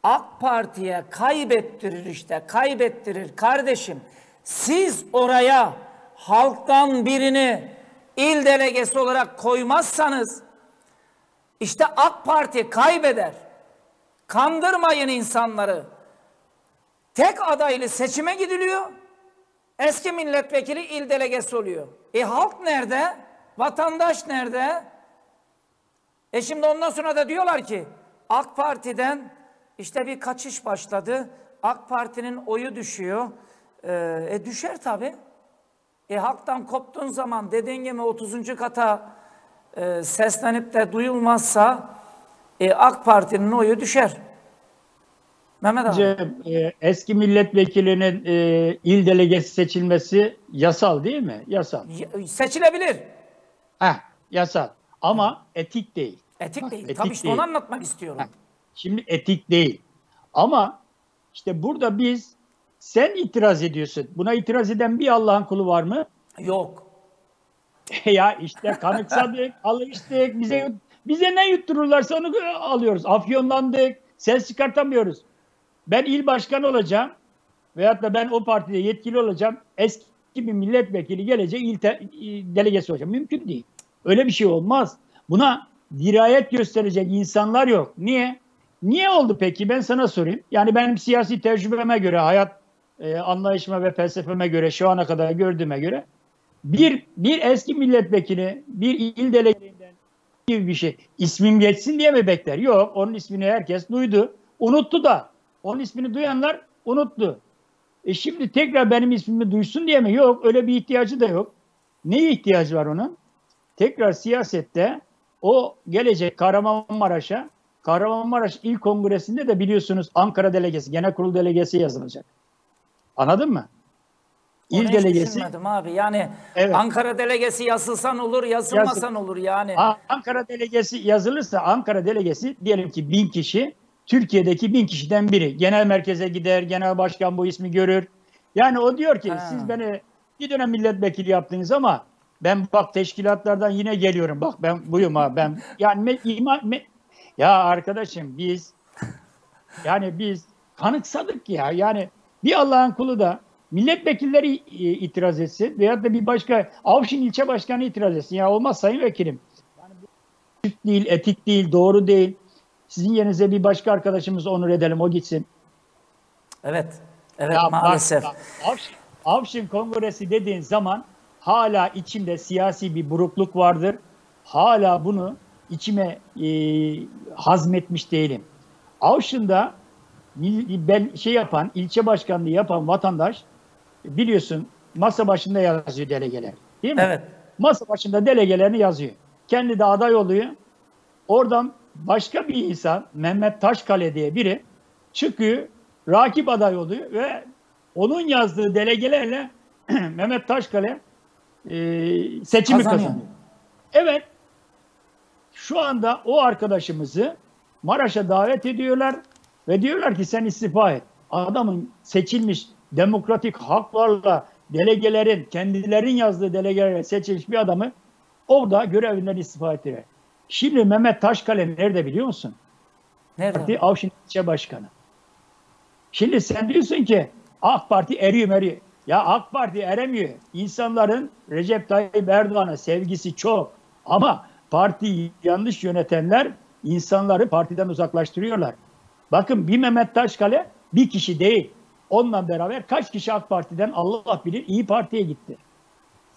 Speaker 1: AK Parti'ye kaybettirir işte, kaybettirir kardeşim. Siz oraya halktan birini il delegesi olarak koymazsanız işte AK Parti kaybeder. Kandırmayın insanları. Tek adaylı seçime gidiliyor. Eski milletvekili il delegesi oluyor. E halk nerede? Vatandaş nerede? E şimdi ondan sonra da diyorlar ki AK Parti'den işte bir kaçış başladı. AK Parti'nin oyu düşüyor. Ee, e düşer tabii. E halktan koptuğun zaman dediğin gibi 30. kata e, seslenip de duyulmazsa e, AK Parti'nin oyu düşer. Mehmet abi.
Speaker 2: E, eski milletvekilinin e, il delegesi seçilmesi yasal değil mi? Yasal.
Speaker 1: Y- Seçilebilir.
Speaker 2: Heh, yasal. Ama etik değil.
Speaker 1: Etik
Speaker 2: Bak,
Speaker 1: değil.
Speaker 2: etik
Speaker 1: Tabii işte
Speaker 2: değil.
Speaker 1: onu anlatmak istiyorum.
Speaker 2: Heh. Şimdi etik değil. Ama işte burada biz sen itiraz ediyorsun. Buna itiraz eden bir Allah'ın kulu var mı?
Speaker 1: Yok. [LAUGHS]
Speaker 2: ya işte kanıksadık, alıştık. Bize [LAUGHS] bize ne yuttururlarsa onu alıyoruz. Afyonlandık. Ses çıkartamıyoruz. Ben il başkanı olacağım. Veyahut da ben o partide yetkili olacağım. Eski bir milletvekili gelecek il te- delegesi olacağım. Mümkün değil. Öyle bir şey olmaz. Buna dirayet gösterecek insanlar yok. Niye? Niye oldu peki? Ben sana sorayım. Yani benim siyasi tecrübeme göre, hayat e, anlayışıma ve felsefeme göre, şu ana kadar gördüğüme göre bir bir eski milletvekili, bir il delegesinden gibi bir şey ismim geçsin diye mi bekler? Yok, onun ismini herkes duydu. Unuttu da. Onun ismini duyanlar unuttu. E şimdi tekrar benim ismimi duysun diye mi? Yok, öyle bir ihtiyacı da yok. Neye ihtiyacı var onun? Tekrar siyasette o gelecek Kahramanmaraş'a Kahramanmaraş İl Kongresi'nde de biliyorsunuz Ankara delegesi, genel kurul delegesi yazılacak. Anladın mı?
Speaker 1: Onu
Speaker 2: İl
Speaker 1: hiç
Speaker 2: delegesi
Speaker 1: düşünmedim abi. Yani
Speaker 2: Evet.
Speaker 1: Ankara delegesi yazılsan olur, yazılmasan olur yani.
Speaker 2: Ankara delegesi yazılırsa Ankara delegesi diyelim ki bin kişi Türkiye'deki bin kişiden biri. Genel merkeze gider, genel başkan bu ismi görür. Yani o diyor ki
Speaker 1: Ha.
Speaker 2: siz beni bir dönem milletvekili yaptınız ama ben bak teşkilatlardan yine geliyorum. Bak ben buyum ha ben yani me, ima, me- ya arkadaşım biz yani biz kanıksadık ya. Yani bir Allah'ın kulu da milletvekilleri e, itiraz etsin veyahut da bir başka Avşin ilçe başkanı itiraz etsin. Ya olmaz sayın vekilim. Yani bu değil, etik değil, doğru değil. Sizin yerinize bir başka arkadaşımız onur edelim, o gitsin.
Speaker 1: Evet. Evet
Speaker 2: Ya
Speaker 1: maalesef.
Speaker 2: bak, Avşin, Avşin Kongresi dediğin zaman hala içinde siyasi bir burukluk vardır. Hala bunu içime e, hazmetmiş değilim. Avşin'da ben şey yapan, ilçe başkanlığı yapan vatandaş biliyorsun masa başında yazıyor delegeler. Değil mi?
Speaker 1: Evet.
Speaker 2: Masa başında delegelerini yazıyor. Kendi de aday oluyor. Oradan başka bir insan Mehmet Taşkale diye biri çıkıyor, rakip aday oluyor ve onun yazdığı delegelerle [CLEARS THROAT] Mehmet Taşkale e, seçimi
Speaker 1: Kazanıyor.
Speaker 2: kazanıyor. Evet. Şu anda o arkadaşımızı Maraş'a davet ediyorlar ve diyorlar ki sen istifa et. Adamın seçilmiş demokratik haklarla delegelerin, kendilerin yazdığı delegelerle seçilmiş bir adamı orada görevinden istifa ettiler. Şimdi Mehmet Taşkale nerede biliyor musun?
Speaker 1: Nerede?
Speaker 2: Parti Avşin İlçe Başkanı. Şimdi sen diyorsun ki AK Parti eriyor eriyor. Ya AK Parti eremiyor. İnsanların Recep Tayyip Erdoğan'a sevgisi çok. Ama partiyi yanlış yönetenler insanları partiden uzaklaştırıyorlar. Bakın bir Mehmet Taşkale bir kişi değil. Onunla beraber kaç kişi AK Parti'den Allah bilir İyi Parti'ye gitti.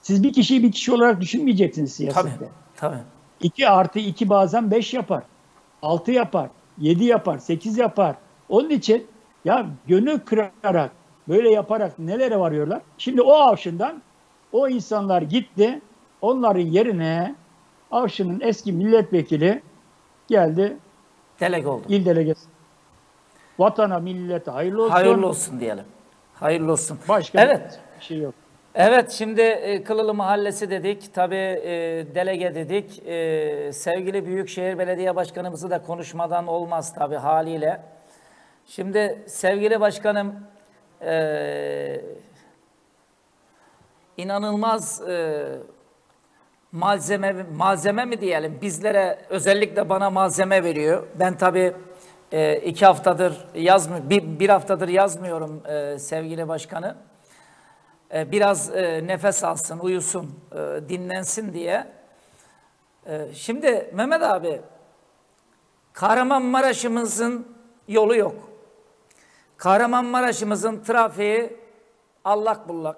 Speaker 2: Siz bir kişiyi bir kişi olarak düşünmeyeceksiniz siyasette.
Speaker 1: Tabii. Tabii.
Speaker 2: 2 artı 2 bazen 5 yapar. 6 yapar. 7 yapar. 8 yapar. Onun için ya gönül kırarak böyle yaparak nelere varıyorlar? Şimdi o avşından o insanlar gitti. Onların yerine Avşı'nın eski milletvekili geldi
Speaker 1: Delege oldu.
Speaker 2: il delegesi. Vatana, millete hayırlı olsun.
Speaker 1: Hayırlı olsun diyelim. Hayırlı olsun.
Speaker 2: Başka
Speaker 1: Evet.
Speaker 2: bir şey yok.
Speaker 1: Evet şimdi e, Kılılı Mahallesi dedik. Tabii e, delege dedik. E, sevgili Büyükşehir Belediye Başkanımızı da konuşmadan olmaz tabii haliyle. Şimdi sevgili başkanım e, inanılmaz e, malzeme malzeme mi diyelim bizlere özellikle bana malzeme veriyor. Ben tabii e, iki haftadır yazmı bir, bir haftadır yazmıyorum e, sevgili başkanı. E, biraz e, nefes alsın, uyusun, e, dinlensin diye. E, şimdi Mehmet abi, Kahramanmaraş'ımızın yolu yok. Kahramanmaraş'ımızın trafiği allak bullak.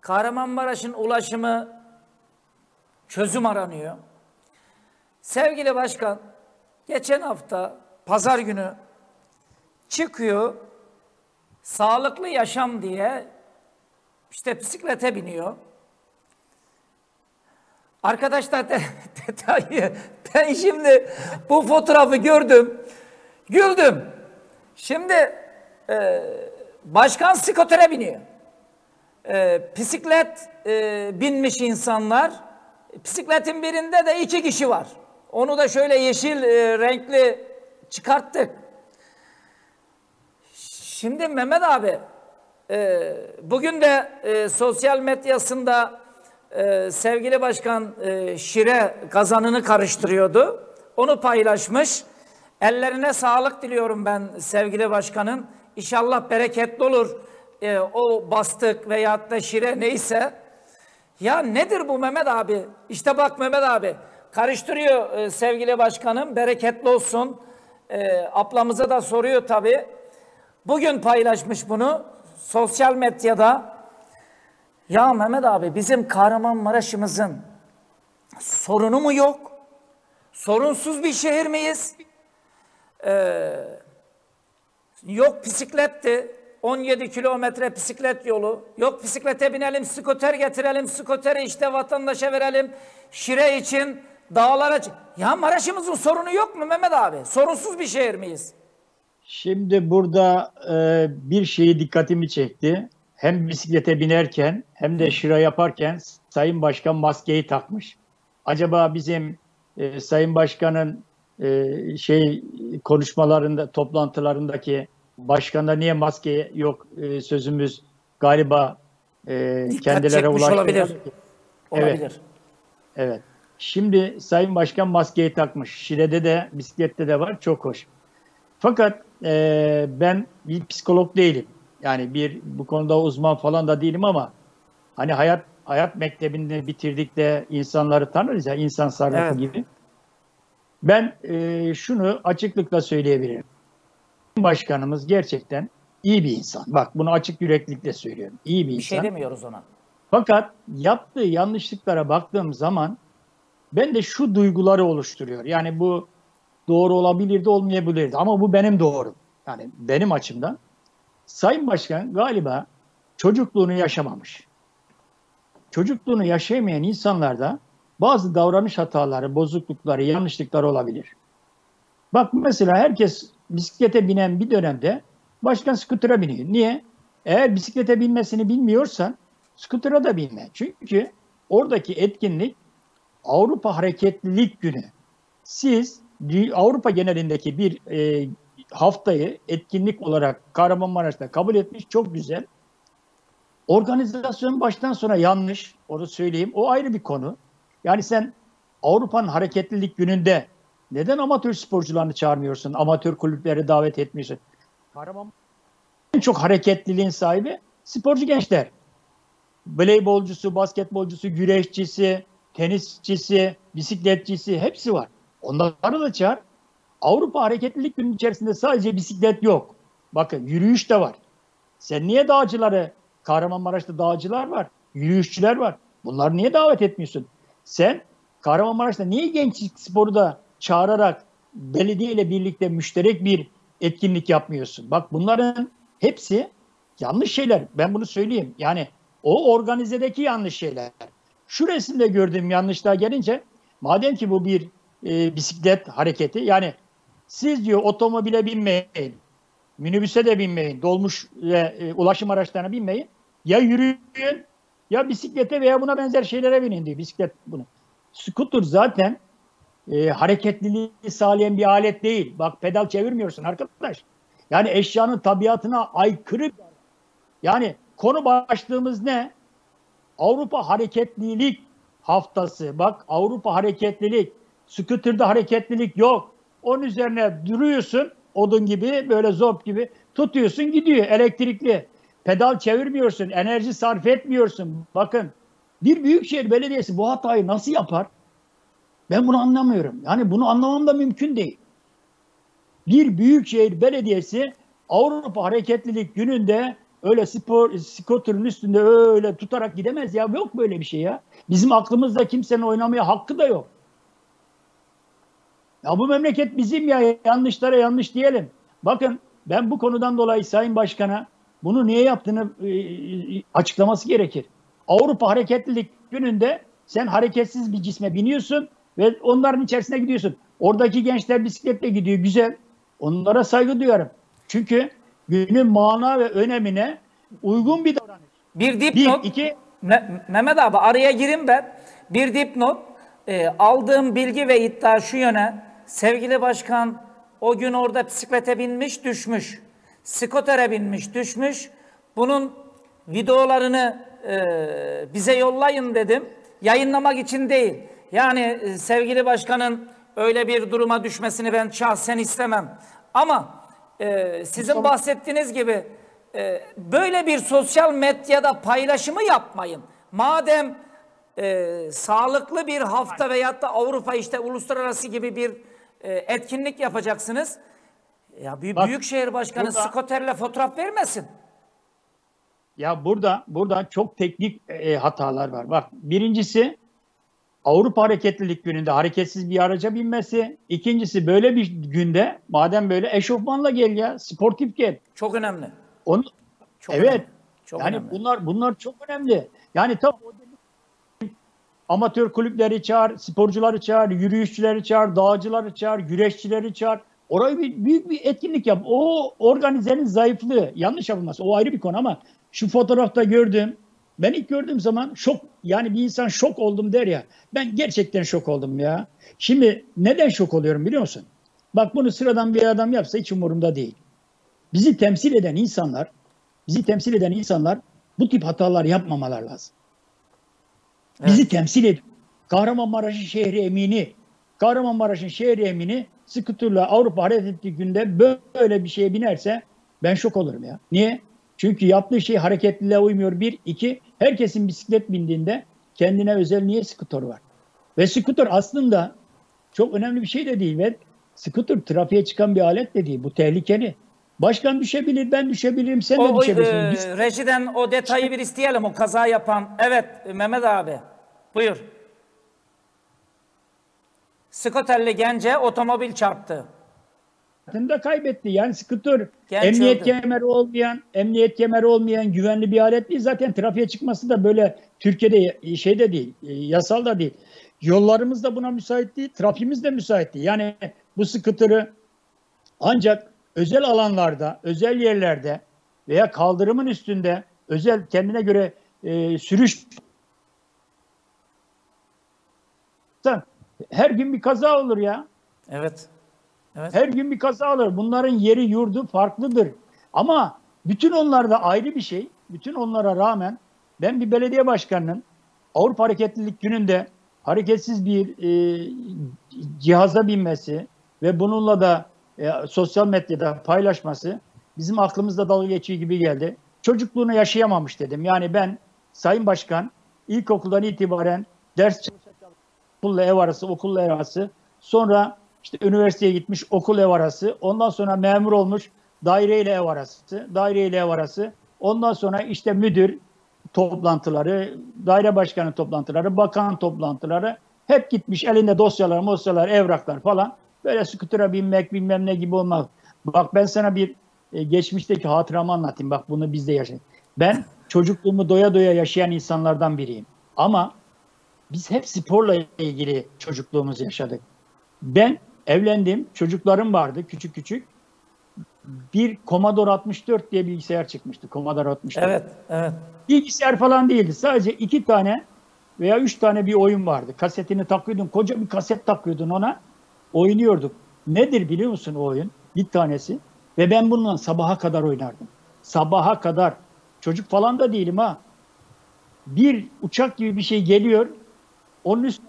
Speaker 1: Kahramanmaraş'ın ulaşımı çözüm aranıyor. Sevgili başkan, geçen hafta pazar günü çıkıyor, sağlıklı yaşam diye işte bisiklete biniyor. Arkadaşlar de, [LAUGHS] detayı ben şimdi bu fotoğrafı gördüm. Güldüm. Şimdi e, başkan skotere biniyor. E, bisiklet e, binmiş insanlar. Bisikletin birinde de iki kişi var. Onu da şöyle yeşil e, renkli çıkarttık. Şimdi Mehmet abi e, bugün de e, sosyal medyasında e, sevgili başkan e, Şire kazanını karıştırıyordu. Onu paylaşmış. Ellerine sağlık diliyorum ben sevgili başkanın. İnşallah bereketli olur e, o bastık veyahut da Şire neyse. Ya nedir bu Mehmet abi? İşte bak Mehmet abi karıştırıyor e, sevgili başkanım. Bereketli olsun. E, ablamıza da soruyor tabii. Bugün paylaşmış bunu sosyal medyada. Ya Mehmet abi bizim Kahramanmaraş'ımızın sorunu mu yok? Sorunsuz bir şehir miyiz? Ee, yok bisikletti. 17 kilometre bisiklet yolu. Yok bisiklete binelim, skoter getirelim, skoteri işte vatandaşa verelim. Şire için, dağlara... çı- Ya Maraş'ımızın sorunu yok mu Mehmet abi? Sorunsuz bir şehir miyiz?
Speaker 2: Şimdi burada e, bir şeyi dikkatimi çekti. Hem bisiklete binerken hem de şıra yaparken Sayın Başkan maskeyi takmış. Acaba bizim e, Sayın Başkan'ın e, şey konuşmalarında, toplantılarındaki başkanda niye maske yok e, sözümüz galiba e,
Speaker 1: Dikkat
Speaker 2: kendilere ulaştı.
Speaker 1: olabilir.
Speaker 2: Evet.
Speaker 1: Olabilir.
Speaker 2: Evet. Şimdi Sayın Başkan maskeyi takmış. Şile'de de bisiklette de var. Çok hoş. Fakat e, ben bir psikolog değilim. Yani bir bu konuda uzman falan da değilim ama hani hayat hayat mektebini bitirdik de insanları tanırız ya insan sarrafı
Speaker 1: Evet.
Speaker 2: gibi. Ben e, şunu açıklıkla söyleyebilirim. Başkanımız gerçekten iyi bir insan. Bak bunu açık yüreklilikle söylüyorum. İyi bir
Speaker 1: Bir
Speaker 2: insan.
Speaker 1: şey demiyoruz ona.
Speaker 2: Fakat yaptığı yanlışlıklara baktığım zaman ben de şu duyguları oluşturuyor. Yani bu doğru olabilirdi, olmayabilirdi. Ama bu benim doğrum. Yani benim açımdan. Sayın Başkan galiba çocukluğunu yaşamamış. Çocukluğunu yaşayamayan insanlarda bazı davranış hataları, bozuklukları, yanlışlıkları olabilir. Bak mesela herkes bisiklete binen bir dönemde başkan skutura biniyor. Niye? Eğer bisiklete binmesini bilmiyorsan skutura da binme. Çünkü oradaki etkinlik Avrupa Hareketlilik Günü. Siz Avrupa genelindeki bir e, haftayı etkinlik olarak Kahramanmaraş'ta kabul etmiş. Çok güzel. Organizasyon baştan sona yanlış. Onu söyleyeyim. O ayrı bir konu. Yani sen Avrupa'nın hareketlilik gününde neden amatör sporcularını çağırmıyorsun? Amatör kulüpleri davet etmiyorsun? Kahraman çok hareketliliğin sahibi sporcu gençler. Voleybolcusu, basketbolcusu, güreşçisi, tenisçisi, bisikletçisi hepsi var. Onları da çağır. Avrupa Hareketlilik Günü içerisinde sadece bisiklet yok. Bakın yürüyüş de var. Sen niye dağcıları, Kahramanmaraş'ta dağcılar var, yürüyüşçüler var. Bunları niye davet etmiyorsun? Sen Kahramanmaraş'ta niye gençlik sporu da çağırarak belediye ile birlikte müşterek bir etkinlik yapmıyorsun? Bak bunların hepsi yanlış şeyler. Ben bunu söyleyeyim. Yani o organizedeki yanlış şeyler. Şu resimde gördüğüm yanlışlar gelince madem ki bu bir e, bisiklet hareketi yani siz diyor otomobile binmeyin, minibüse de binmeyin, dolmuş ve e, ulaşım araçlarına binmeyin. Ya yürüyün ya bisiklete veya buna benzer şeylere binin diyor. Bisiklet bunu. Scooter zaten e, hareketliliği sağlayan bir alet değil. Bak pedal çevirmiyorsun arkadaş. Yani eşyanın tabiatına aykırı. Yani konu başlığımız ne? Avrupa Hareketlilik Haftası. Bak Avrupa Hareketlilik. Scooter'da hareketlilik yok. Onun üzerine duruyorsun odun gibi böyle zop gibi tutuyorsun gidiyor elektrikli. Pedal çevirmiyorsun, enerji sarf etmiyorsun. Bakın bir büyükşehir belediyesi bu hatayı nasıl yapar? Ben bunu anlamıyorum. Yani bunu anlamam da mümkün değil. Bir büyükşehir belediyesi Avrupa Hareketlilik Günü'nde öyle spor scooter'ın üstünde öyle tutarak gidemez ya. Yok böyle bir şey ya. Bizim aklımızda kimsenin oynamaya hakkı da yok. Ya bu memleket bizim ya yanlışlara yanlış diyelim. Bakın ben bu konudan dolayı Sayın Başkan'a bunu niye yaptığını e, e, açıklaması gerekir. Avrupa Hareketlilik Günü'nde sen hareketsiz bir cisme biniyorsun ve onların içerisine gidiyorsun. Oradaki gençler bisikletle gidiyor güzel. Onlara saygı duyarım. Çünkü günün mana ve önemine uygun bir davranış.
Speaker 1: Bir dipnot.
Speaker 2: Bir, iki.
Speaker 1: Me- Mehmet abi araya girin ben. Bir dipnot. E, aldığım bilgi ve iddia şu yöne. Sevgili başkan o gün orada bisiklete binmiş düşmüş. Skotere binmiş düşmüş. Bunun videolarını e, bize yollayın dedim. Yayınlamak için değil. Yani e, sevgili başkanın öyle bir duruma düşmesini ben şahsen istemem. Ama e, sizin bahsettiğiniz gibi e, böyle bir sosyal medyada paylaşımı yapmayın. Madem e, sağlıklı bir hafta veyahut da Avrupa işte uluslararası gibi bir e, etkinlik yapacaksınız. Ya bir
Speaker 2: Bak,
Speaker 1: büyükşehir başkanı
Speaker 2: burada-
Speaker 1: skoterle fotoğraf vermesin.
Speaker 2: Ya burada burada çok teknik e, hatalar var. Bak birincisi Avrupa Hareketlilik Günü'nde hareketsiz bir araca binmesi. İkincisi böyle bir günde madem böyle eşofmanla gel ya sportif gel.
Speaker 1: Çok önemli.
Speaker 2: Onu,
Speaker 1: Çok
Speaker 2: evet.
Speaker 1: önemli. Çok
Speaker 2: yani
Speaker 1: önemli.
Speaker 2: bunlar bunlar çok önemli. Yani tam amatör kulüpleri çağır, sporcuları çağır, yürüyüşçüleri çağır, dağcıları çağır, güreşçileri çağır. Orayı bir, büyük bir etkinlik yap. O organizenin zayıflığı. Yanlış yapılmaz. O ayrı bir konu ama şu fotoğrafta gördüğüm ben ilk gördüğüm zaman şok yani bir insan şok oldum der ya. Ben gerçekten şok oldum ya. Şimdi neden şok oluyorum biliyor musun? Bak bunu sıradan bir adam yapsa hiç umurumda değil. Bizi temsil eden insanlar bizi temsil eden insanlar bu tip hatalar yapmamalar lazım. Bizi temsil ediyor. Kahramanmaraş'ın şehri emini, Kahramanmaraş'ın şehri emini skuterla Avrupa Hareketlilik Günü'nde böyle bir şeye binerse ben şok olurum ya. Niye? Çünkü yaptığı şey hareketliliğe uymuyor. Bir, iki, herkesin bisiklet bindiğinde kendine özel niye skuter var? Ve skuter aslında çok önemli bir şey de değil ve skuter trafiğe çıkan bir alet de değil. Bu tehlikeli. Başkan düşebilir, ben düşebilirim, sen de
Speaker 1: O, o,
Speaker 2: düşebilirsin.
Speaker 1: e,
Speaker 2: Biz-
Speaker 1: rejiden o detayı bir isteyelim o kaza yapan. Evet Mehmet abi buyur. Skoterli gence otomobil çarptı.
Speaker 2: Hayatında kaybetti. Yani skuter
Speaker 1: Genç
Speaker 2: emniyet
Speaker 1: öldü.
Speaker 2: kemeri olmayan, emniyet kemeri olmayan güvenli bir alet değil. Zaten trafiğe çıkması da böyle Türkiye'de şeyde değil, e, yasal da değil. Yollarımız da buna müsait değil, trafiğimiz de müsait değil. Yani bu skuterı ancak özel alanlarda, özel yerlerde veya kaldırımın üstünde özel kendine göre e, sürüş her gün bir kaza olur ya.
Speaker 1: Evet. Evet.
Speaker 2: Her gün bir kaza olur. Bunların yeri yurdu farklıdır. Ama bütün onlar da ayrı bir şey. Bütün onlara rağmen ben bir belediye başkanının Avrupa Hareketlilik Günü'nde hareketsiz bir e, cihaza binmesi ve bununla da e, sosyal medyada paylaşması bizim aklımızda dalga geçiyor gibi geldi. Çocukluğunu yaşayamamış dedim. Yani ben Sayın Başkan ilkokuldan itibaren ders okulla ev arası, okulla ev arası. Sonra işte üniversiteye gitmiş okul ev arası. Ondan sonra memur olmuş daireyle ev arası. Daireyle ev arası. Ondan sonra işte müdür toplantıları, daire başkanı toplantıları, bakan toplantıları hep gitmiş elinde dosyalar, dosyalar, evraklar falan. Böyle skutura binmek bilmem ne gibi olmak. Bak ben sana bir e, geçmişteki hatıramı anlatayım. Bak bunu biz de yaşadık. Ben çocukluğumu doya doya yaşayan insanlardan biriyim. Ama biz hep sporla ilgili çocukluğumuzu yaşadık. Ben evlendim, çocuklarım vardı küçük küçük. Bir Commodore 64 diye bilgisayar çıkmıştı. Commodore 64.
Speaker 1: Evet, evet.
Speaker 2: Bilgisayar falan değildi. Sadece iki tane veya üç tane bir oyun vardı. Kasetini takıyordun. Koca bir kaset takıyordun ona. Oynuyorduk. Nedir biliyor musun o oyun? Bir tanesi. Ve ben bununla sabaha kadar oynardım. Sabaha kadar. Çocuk falan da değilim ha. Bir uçak gibi bir şey geliyor. Onun üstüne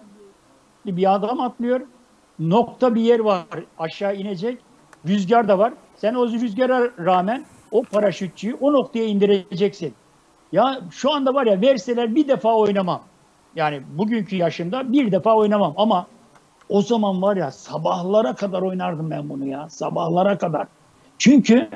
Speaker 2: bir adam atlıyor. Nokta bir yer var. Aşağı inecek. Rüzgar da var. Sen o rüzgara rağmen o paraşütçüyü o noktaya indireceksin. Ya şu anda var ya verseler bir defa oynamam. Yani bugünkü yaşında bir defa oynamam ama o zaman var ya sabahlara kadar oynardım ben bunu ya. Sabahlara kadar. Çünkü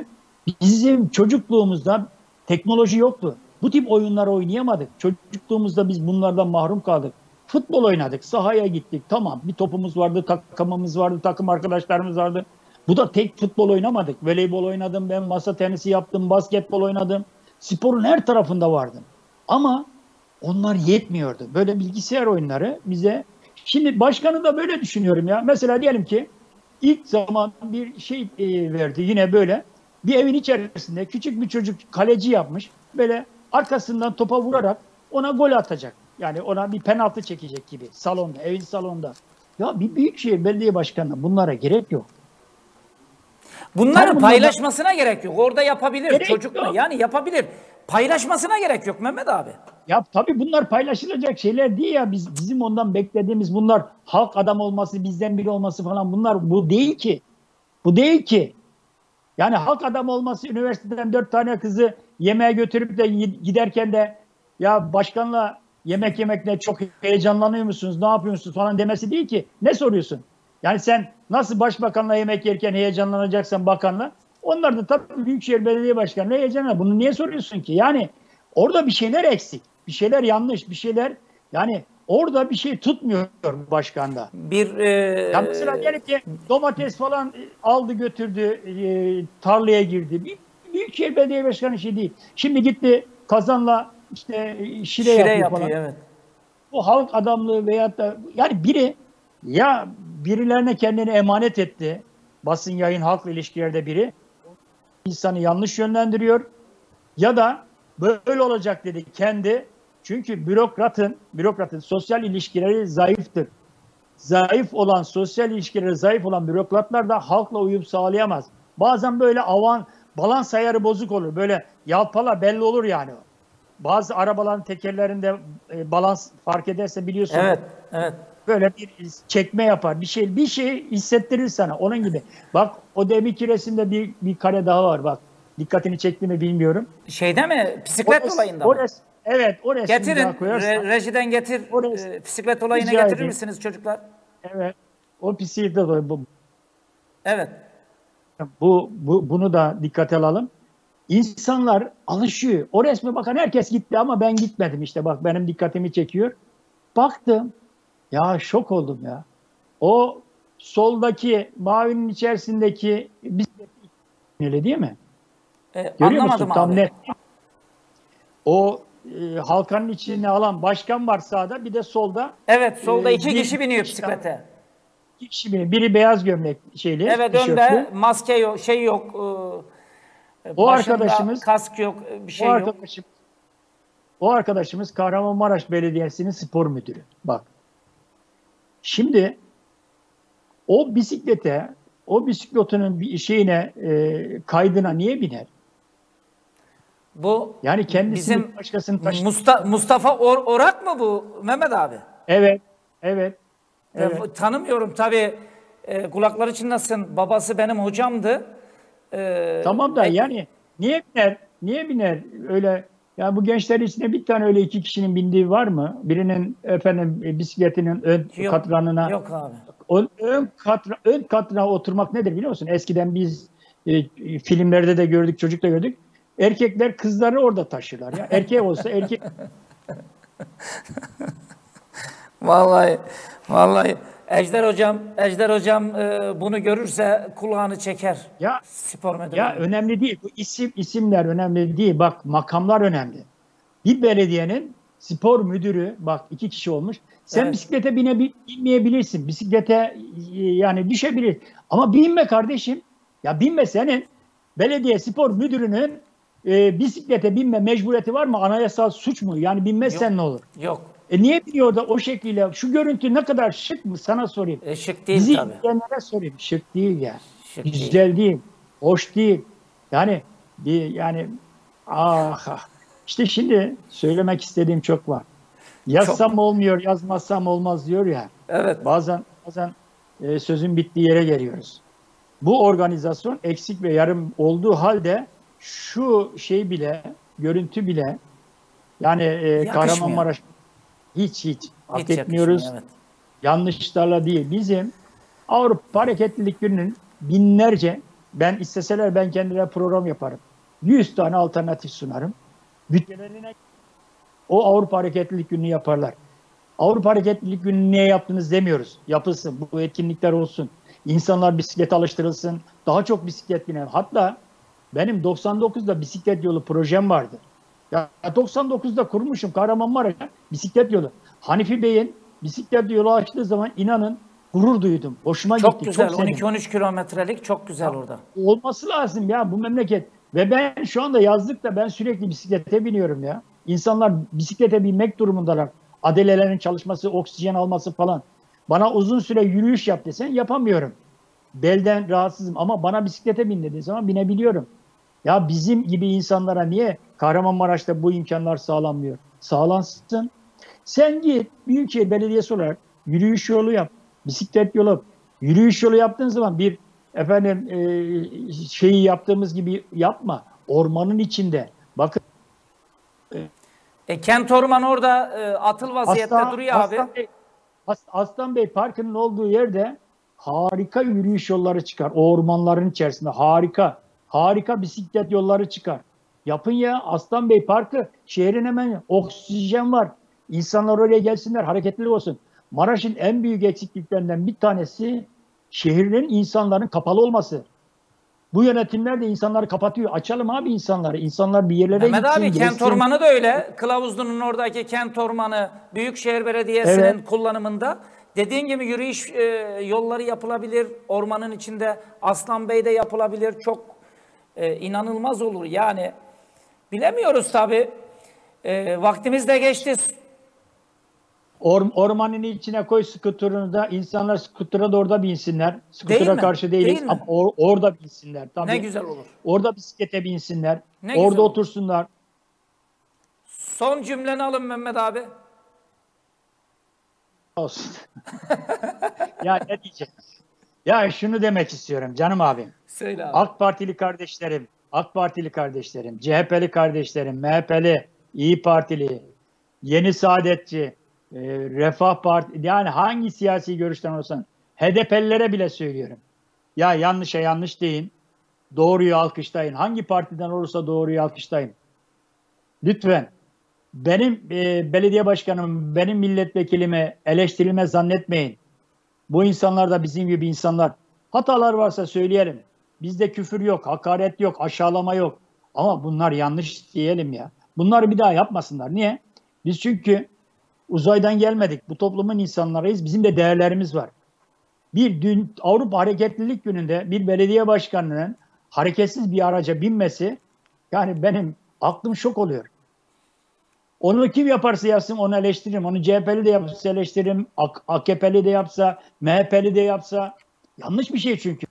Speaker 2: bizim çocukluğumuzda teknoloji yoktu. Bu tip oyunlar oynayamadık. Çocukluğumuzda biz bunlardan mahrum kaldık. Futbol oynadık, sahaya gittik. Tamam bir topumuz vardı, takımımız vardı, takım arkadaşlarımız vardı. Bu da tek futbol oynamadık. Voleybol oynadım ben, masa tenisi yaptım, basketbol oynadım. Sporun her tarafında vardım. Ama onlar yetmiyordu. Böyle bilgisayar oyunları bize... Şimdi başkanı da böyle düşünüyorum ya. Mesela diyelim ki ilk zaman bir şey e, verdi yine böyle. Bir evin içerisinde küçük bir çocuk kaleci yapmış. Böyle arkasından topa vurarak ona gol atacak. Yani ona bir penaltı çekecek gibi salonda, evin salonda. Ya bir büyükşehir belediye başkanına bunlara gerek yok.
Speaker 1: Bunları
Speaker 2: Tabii
Speaker 1: paylaşmasına gerek yok. Orada yapabilir
Speaker 2: Gerek
Speaker 1: çocuk
Speaker 2: yok.
Speaker 1: yani yapabilir. Paylaşmasına gerek yok Mehmet abi.
Speaker 2: Ya tabii bunlar paylaşılacak şeyler değil ya. Biz bizim ondan beklediğimiz bunlar halk adam olması, bizden biri olması falan bunlar bu değil ki. Bu değil ki. Yani halk adam olması üniversiteden dört tane kızı yemeğe götürüp de giderken de ya başkanla yemek yemekle çok heyecanlanıyor musunuz, ne yapıyorsunuz falan demesi değil ki. Ne soruyorsun? Yani sen nasıl başbakanla yemek yerken heyecanlanacaksan bakanla, onlar da tabii Büyükşehir Belediye Başkanı heyecanla. Bunu niye soruyorsun ki? Yani orada bir şeyler eksik, bir şeyler yanlış, bir şeyler yani orada bir şey tutmuyor başkanda.
Speaker 1: Bir e,
Speaker 2: Ya mesela diyelim ki domates falan aldı götürdü e, tarlaya girdi. Bir, Büyükşehir Belediye Başkanı şey değil. Şimdi gitti kazanla işte şire,
Speaker 1: şire
Speaker 2: yapıyor,
Speaker 1: yapıyor
Speaker 2: falan.
Speaker 1: evet.
Speaker 2: Bu halk adamlığı veyahut da yani biri ya birilerine kendini emanet etti. Basın yayın halkla ilişkilerde biri insanı yanlış yönlendiriyor ya da böyle olacak dedi kendi. Çünkü bürokratın bürokratın sosyal ilişkileri zayıftır. Zayıf olan sosyal ilişkileri zayıf olan bürokratlar da halkla uyum sağlayamaz. Bazen böyle avan balans ayarı bozuk olur. Böyle yalpala belli olur yani. Bazı arabaların tekerlerinde e, balans fark ederse biliyorsun.
Speaker 1: Evet, evet.
Speaker 2: Böyle bir çekme yapar. Bir şey bir şey hissettirir sana. Onun gibi. Bak o deminki resimde bir bir kare daha var bak. Dikkatini çekti mi bilmiyorum.
Speaker 1: Şeyde mi? Bisiklet
Speaker 2: res-
Speaker 1: olayında
Speaker 2: o
Speaker 1: mı?
Speaker 2: res- evet o resmi
Speaker 1: Getirin.
Speaker 2: daha koyarsan.
Speaker 1: Re- rejiden getir.
Speaker 2: O res-
Speaker 1: e, bisiklet olayına getirir
Speaker 2: edeyim.
Speaker 1: misiniz çocuklar?
Speaker 2: Evet. O bisiklet bu,
Speaker 1: Evet.
Speaker 2: bu, bu bunu da dikkate alalım. İnsanlar alışıyor. O resme bakan herkes gitti ama ben gitmedim işte bak benim dikkatimi çekiyor. Baktım. Ya şok oldum ya. O soldaki mavinin içerisindeki bisiklet değil mi?
Speaker 1: E,
Speaker 2: Görüyor
Speaker 1: anlamadım
Speaker 2: musun? Tam
Speaker 1: abi.
Speaker 2: net. O e, halkanın içine alan başkan var sağda bir de solda
Speaker 1: Evet, solda
Speaker 2: Ee,
Speaker 1: iki
Speaker 2: bir-
Speaker 1: kişi biniyor bisiklete.
Speaker 2: iki kişi biri, biri beyaz gömlek şeyli.
Speaker 1: Evet, önde maske yok, şey yok. e,
Speaker 2: O
Speaker 1: başında
Speaker 2: arkadaşımız-
Speaker 1: kask yok, e, bir şey
Speaker 2: o
Speaker 1: yok.
Speaker 2: arkadaşım o arkadaşımız Kahramanmaraş Belediyesi'nin spor müdürü. Bak. Şimdi o bisiklete, o bisikletin bir şeyine, e, kaydına niye biner?
Speaker 1: Bu
Speaker 2: Yani kendisini
Speaker 1: Bizim
Speaker 2: başkasını taşı.
Speaker 1: Musta- Mustafa Or- Orak mı bu Mehmet abi?
Speaker 2: Evet, evet.
Speaker 1: E,
Speaker 2: Evet.
Speaker 1: tanımıyorum tabii. E, kulakları çınlasın. Babası benim hocamdı. E,
Speaker 2: Tamam da
Speaker 1: ek-
Speaker 2: yani niye biner? Niye biner? Öyle ya bu gençler içinde bir tane öyle iki kişinin bindiği var mı? Birinin efendim e, bisikletinin ön
Speaker 1: Yok,
Speaker 2: katranına
Speaker 1: Yok abi.
Speaker 2: o ön katra, ön katrana oturmak nedir biliyor musun? Eskiden biz e, filmlerde de gördük, çocukta gördük. Erkekler kızları orada taşırlar ya. Erkek olsa erkek [LAUGHS]
Speaker 1: Vallahi vallahi Ejder hocam Ejder hocam e, bunu görürse kulağını çeker.
Speaker 2: ya
Speaker 1: Spor müdürü.
Speaker 2: Ya önemli değil. Bu isim isimler önemli değil. Bak makamlar önemli. Bir belediyenin spor müdürü bak iki kişi olmuş. Sen
Speaker 1: Evet.
Speaker 2: bisiklete bine, binmeyebilirsin. Bisiklete e, yani düşebilir. Ama binme kardeşim. Ya binme senin belediye spor müdürünün e, bisiklete binme mecburiyeti var mı? Anayasal suç mu? Yani binmezsen ne olur?
Speaker 1: Yok.
Speaker 2: E niye biniyor da o şekilde? Şu görüntü ne kadar şık mı? Sana sorayım.
Speaker 1: E, şık değil
Speaker 2: Bizi
Speaker 1: tabii.
Speaker 2: izleyenlere sorayım. Şık değil ya.
Speaker 1: Şık değil.
Speaker 2: Güzel değil. Hoş değil. Yani bir yani ah, ah. İşte şimdi söylemek istediğim çok var. Yazsam olmuyor, yazmazsam olmaz diyor ya.
Speaker 1: Evet.
Speaker 2: Bazen bazen e, sözün bittiği yere geliyoruz. Bu organizasyon eksik ve yarım olduğu halde şu şey bile, görüntü bile yani e,
Speaker 1: Yakışmıyor.
Speaker 2: Kahramanmaraş hiç hiç hak
Speaker 1: Hiç
Speaker 2: etmiyoruz
Speaker 1: Evet.
Speaker 2: yanlışlarla değil. Bizim Avrupa Hareketlilik Günü'nün binlerce, ben isteseler ben kendilerine program yaparım. 100 tane alternatif sunarım. Bütçelerine o Avrupa Hareketlilik Günü'nü yaparlar. Avrupa Hareketlilik Günü'nü niye yaptınız demiyoruz. Yapılsın, bu etkinlikler olsun. İnsanlar bisiklet alıştırılsın, daha çok bisiklet biner. Hatta benim 99'da bisiklet yolu projem vardı. Ya 99'da kurmuşum Kahramanmaraş'a bisiklet yolu. Hanifi Bey'in bisiklet yolu açtığı zaman inanın gurur duydum. Hoşuma
Speaker 1: Çok
Speaker 2: gitti.
Speaker 1: güzel.
Speaker 2: Çok sevdim.
Speaker 1: 12-13 kilometrelik çok güzel orada.
Speaker 2: Olması lazım ya bu memleket. Ve ben şu anda yazlıkta ben sürekli bisiklete biniyorum ya. İnsanlar bisiklete binmek durumundalar. Adelelerin çalışması, oksijen alması falan. Bana uzun süre yürüyüş yap desen yapamıyorum. Belden rahatsızım ama bana bisiklete bin dediği zaman binebiliyorum. Ya bizim gibi insanlara niye Kahramanmaraş'ta bu imkanlar sağlanmıyor? Sağlansın. Sen git Büyükşehir Belediyesi olarak yürüyüş yolu yap, bisiklet yolu. Yürüyüş yolu yaptığın zaman bir efendim e, şeyi yaptığımız gibi yapma. Ormanın içinde. Bakın
Speaker 1: E, Kent Orman orada e, atıl vaziyette
Speaker 2: Aslan,
Speaker 1: duruyor abi.
Speaker 2: Aslan Bey, As- Aslan Bey Parkı'nın olduğu yerde harika yürüyüş yolları çıkar. O ormanların içerisinde harika. Harika bisiklet yolları çıkar. Yapın ya Aslan Bey Parkı şehrin hemen oksijen var. İnsanlar oraya gelsinler hareketli olsun. Maraş'ın en büyük eksikliklerinden bir tanesi şehrin insanların kapalı olması. Bu yönetimler de insanları kapatıyor. Açalım abi insanları. İnsanlar bir yerlere
Speaker 1: Mehmet
Speaker 2: gitsin.
Speaker 1: abi Kent. Ormanı da öyle. Kılavuzlu'nun oradaki Kent Ormanı Büyükşehir Belediyesi'nin
Speaker 2: Evet.
Speaker 1: kullanımında. Dediğin gibi yürüyüş e, yolları yapılabilir. Ormanın içinde Aslan Bey'de yapılabilir. Çok e, inanılmaz olur. Yani bilemiyoruz tabii. E, vaktimiz de geçti.
Speaker 2: Or, ormanın içine koy skuterını da insanlar skutura da orada binsinler.
Speaker 1: Değil
Speaker 2: Skutura
Speaker 1: mi?
Speaker 2: karşı değiliz
Speaker 1: Değil mi?
Speaker 2: ama or- orada binsinler. Tabii.
Speaker 1: Ne güzel olur.
Speaker 2: Orada bisiklete binsinler.
Speaker 1: Ne
Speaker 2: orada
Speaker 1: güzel olur.
Speaker 2: otursunlar.
Speaker 1: Son cümleni alın Mehmet abi.
Speaker 2: Olsun. [LAUGHS] ya ne diyeceğim? Ya şunu demek istiyorum canım abim.
Speaker 1: Söyle abi.
Speaker 2: AK Partili kardeşlerim, AK Partili kardeşlerim, CHP'li kardeşlerim, MHP'li, İyi Partili, Yeni Saadetçi, e, Refah Parti, yani hangi siyasi görüşten olsan, HDP'lilere bile söylüyorum. Ya yanlışa yanlış deyin, doğruyu alkışlayın. Hangi partiden olursa doğruyu alkışlayın. Lütfen. Benim e, belediye başkanım, benim milletvekilimi eleştirilme zannetmeyin. Bu insanlar da bizim gibi insanlar. Hatalar varsa söyleyelim. Bizde küfür yok, hakaret yok, aşağılama yok. Ama bunlar yanlış diyelim ya. Bunları bir daha yapmasınlar. Niye? Biz çünkü uzaydan gelmedik. Bu toplumun insanlarıyız. Bizim de değerlerimiz var. Bir dün Avrupa Hareketlilik Günü'nde bir belediye başkanının hareketsiz bir araca binmesi yani benim aklım şok oluyor. Onu kim yaparsa yapsın onu eleştiririm. Onu CHP'li de yapsa eleştiririm. AK- AKP'li de yapsa, MHP'li de yapsa. Yanlış bir şey çünkü.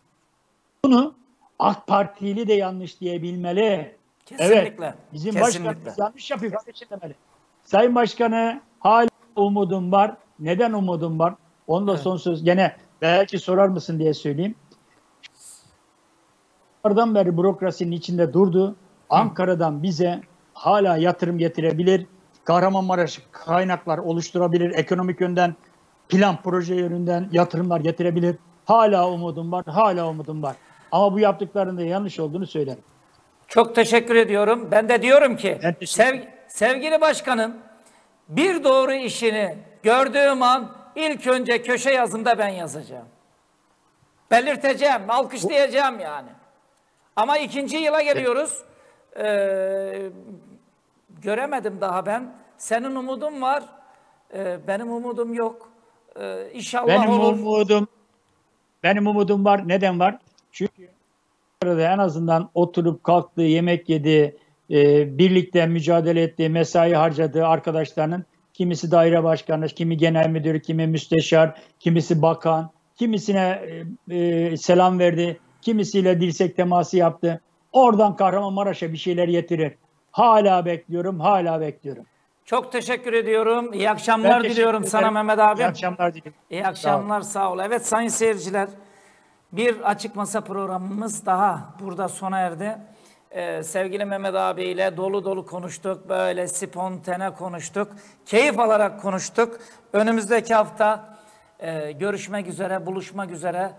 Speaker 2: Bunu AK Partili de yanlış diyebilmeli.
Speaker 1: Kesinlikle.
Speaker 2: Evet. Bizim
Speaker 1: Kesinlikle.
Speaker 2: başkanımız yanlış yapıyor kardeşim demeli. Sayın Başkanı hala umudum var. Neden umudum var? Onu da
Speaker 1: Evet.
Speaker 2: son söz gene belki sorar mısın diye söyleyeyim. Yıllardan beri bürokrasinin içinde durdu. Ankara'dan bize hala yatırım getirebilir. Kahramanmaraş kaynaklar oluşturabilir. Ekonomik yönden, plan proje yönünden yatırımlar getirebilir. Hala umudum var, hala umudum var. Ama bu yaptıklarında yanlış olduğunu söylerim.
Speaker 1: Çok teşekkür ediyorum. Ben de diyorum ki sev- sevgili başkanım bir doğru işini gördüğüm an ilk önce köşe yazımda ben yazacağım. Belirteceğim, alkışlayacağım yani. Ama ikinci yıla geliyoruz. Ee, göremedim daha ben. Senin umudun var. Ee, benim umudum yok. Ee, inşallah
Speaker 2: Benim
Speaker 1: olur.
Speaker 2: umudum benim umudum var. Neden var? Çünkü en azından oturup kalktı, yemek yedi, e, birlikte mücadele etti, mesai harcadığı arkadaşlarının kimisi daire başkanı, kimi genel müdür, kimi müsteşar, kimisi bakan, kimisine e, e, selam verdi, kimisiyle dirsek teması yaptı. Oradan Kahramanmaraş'a bir şeyler getirir. Hala bekliyorum, hala bekliyorum.
Speaker 1: Çok teşekkür ediyorum. İyi akşamlar diliyorum sana. Mehmet abi.
Speaker 2: İyi akşamlar diliyorum.
Speaker 1: İyi akşamlar sağ ol. Evet sayın seyirciler bir açık masa programımız daha burada sona erdi. Ee, sevgili Mehmet abiyle dolu dolu konuştuk. Böyle spontane konuştuk. Keyif alarak konuştuk. Önümüzdeki hafta e, görüşmek üzere, buluşmak üzere.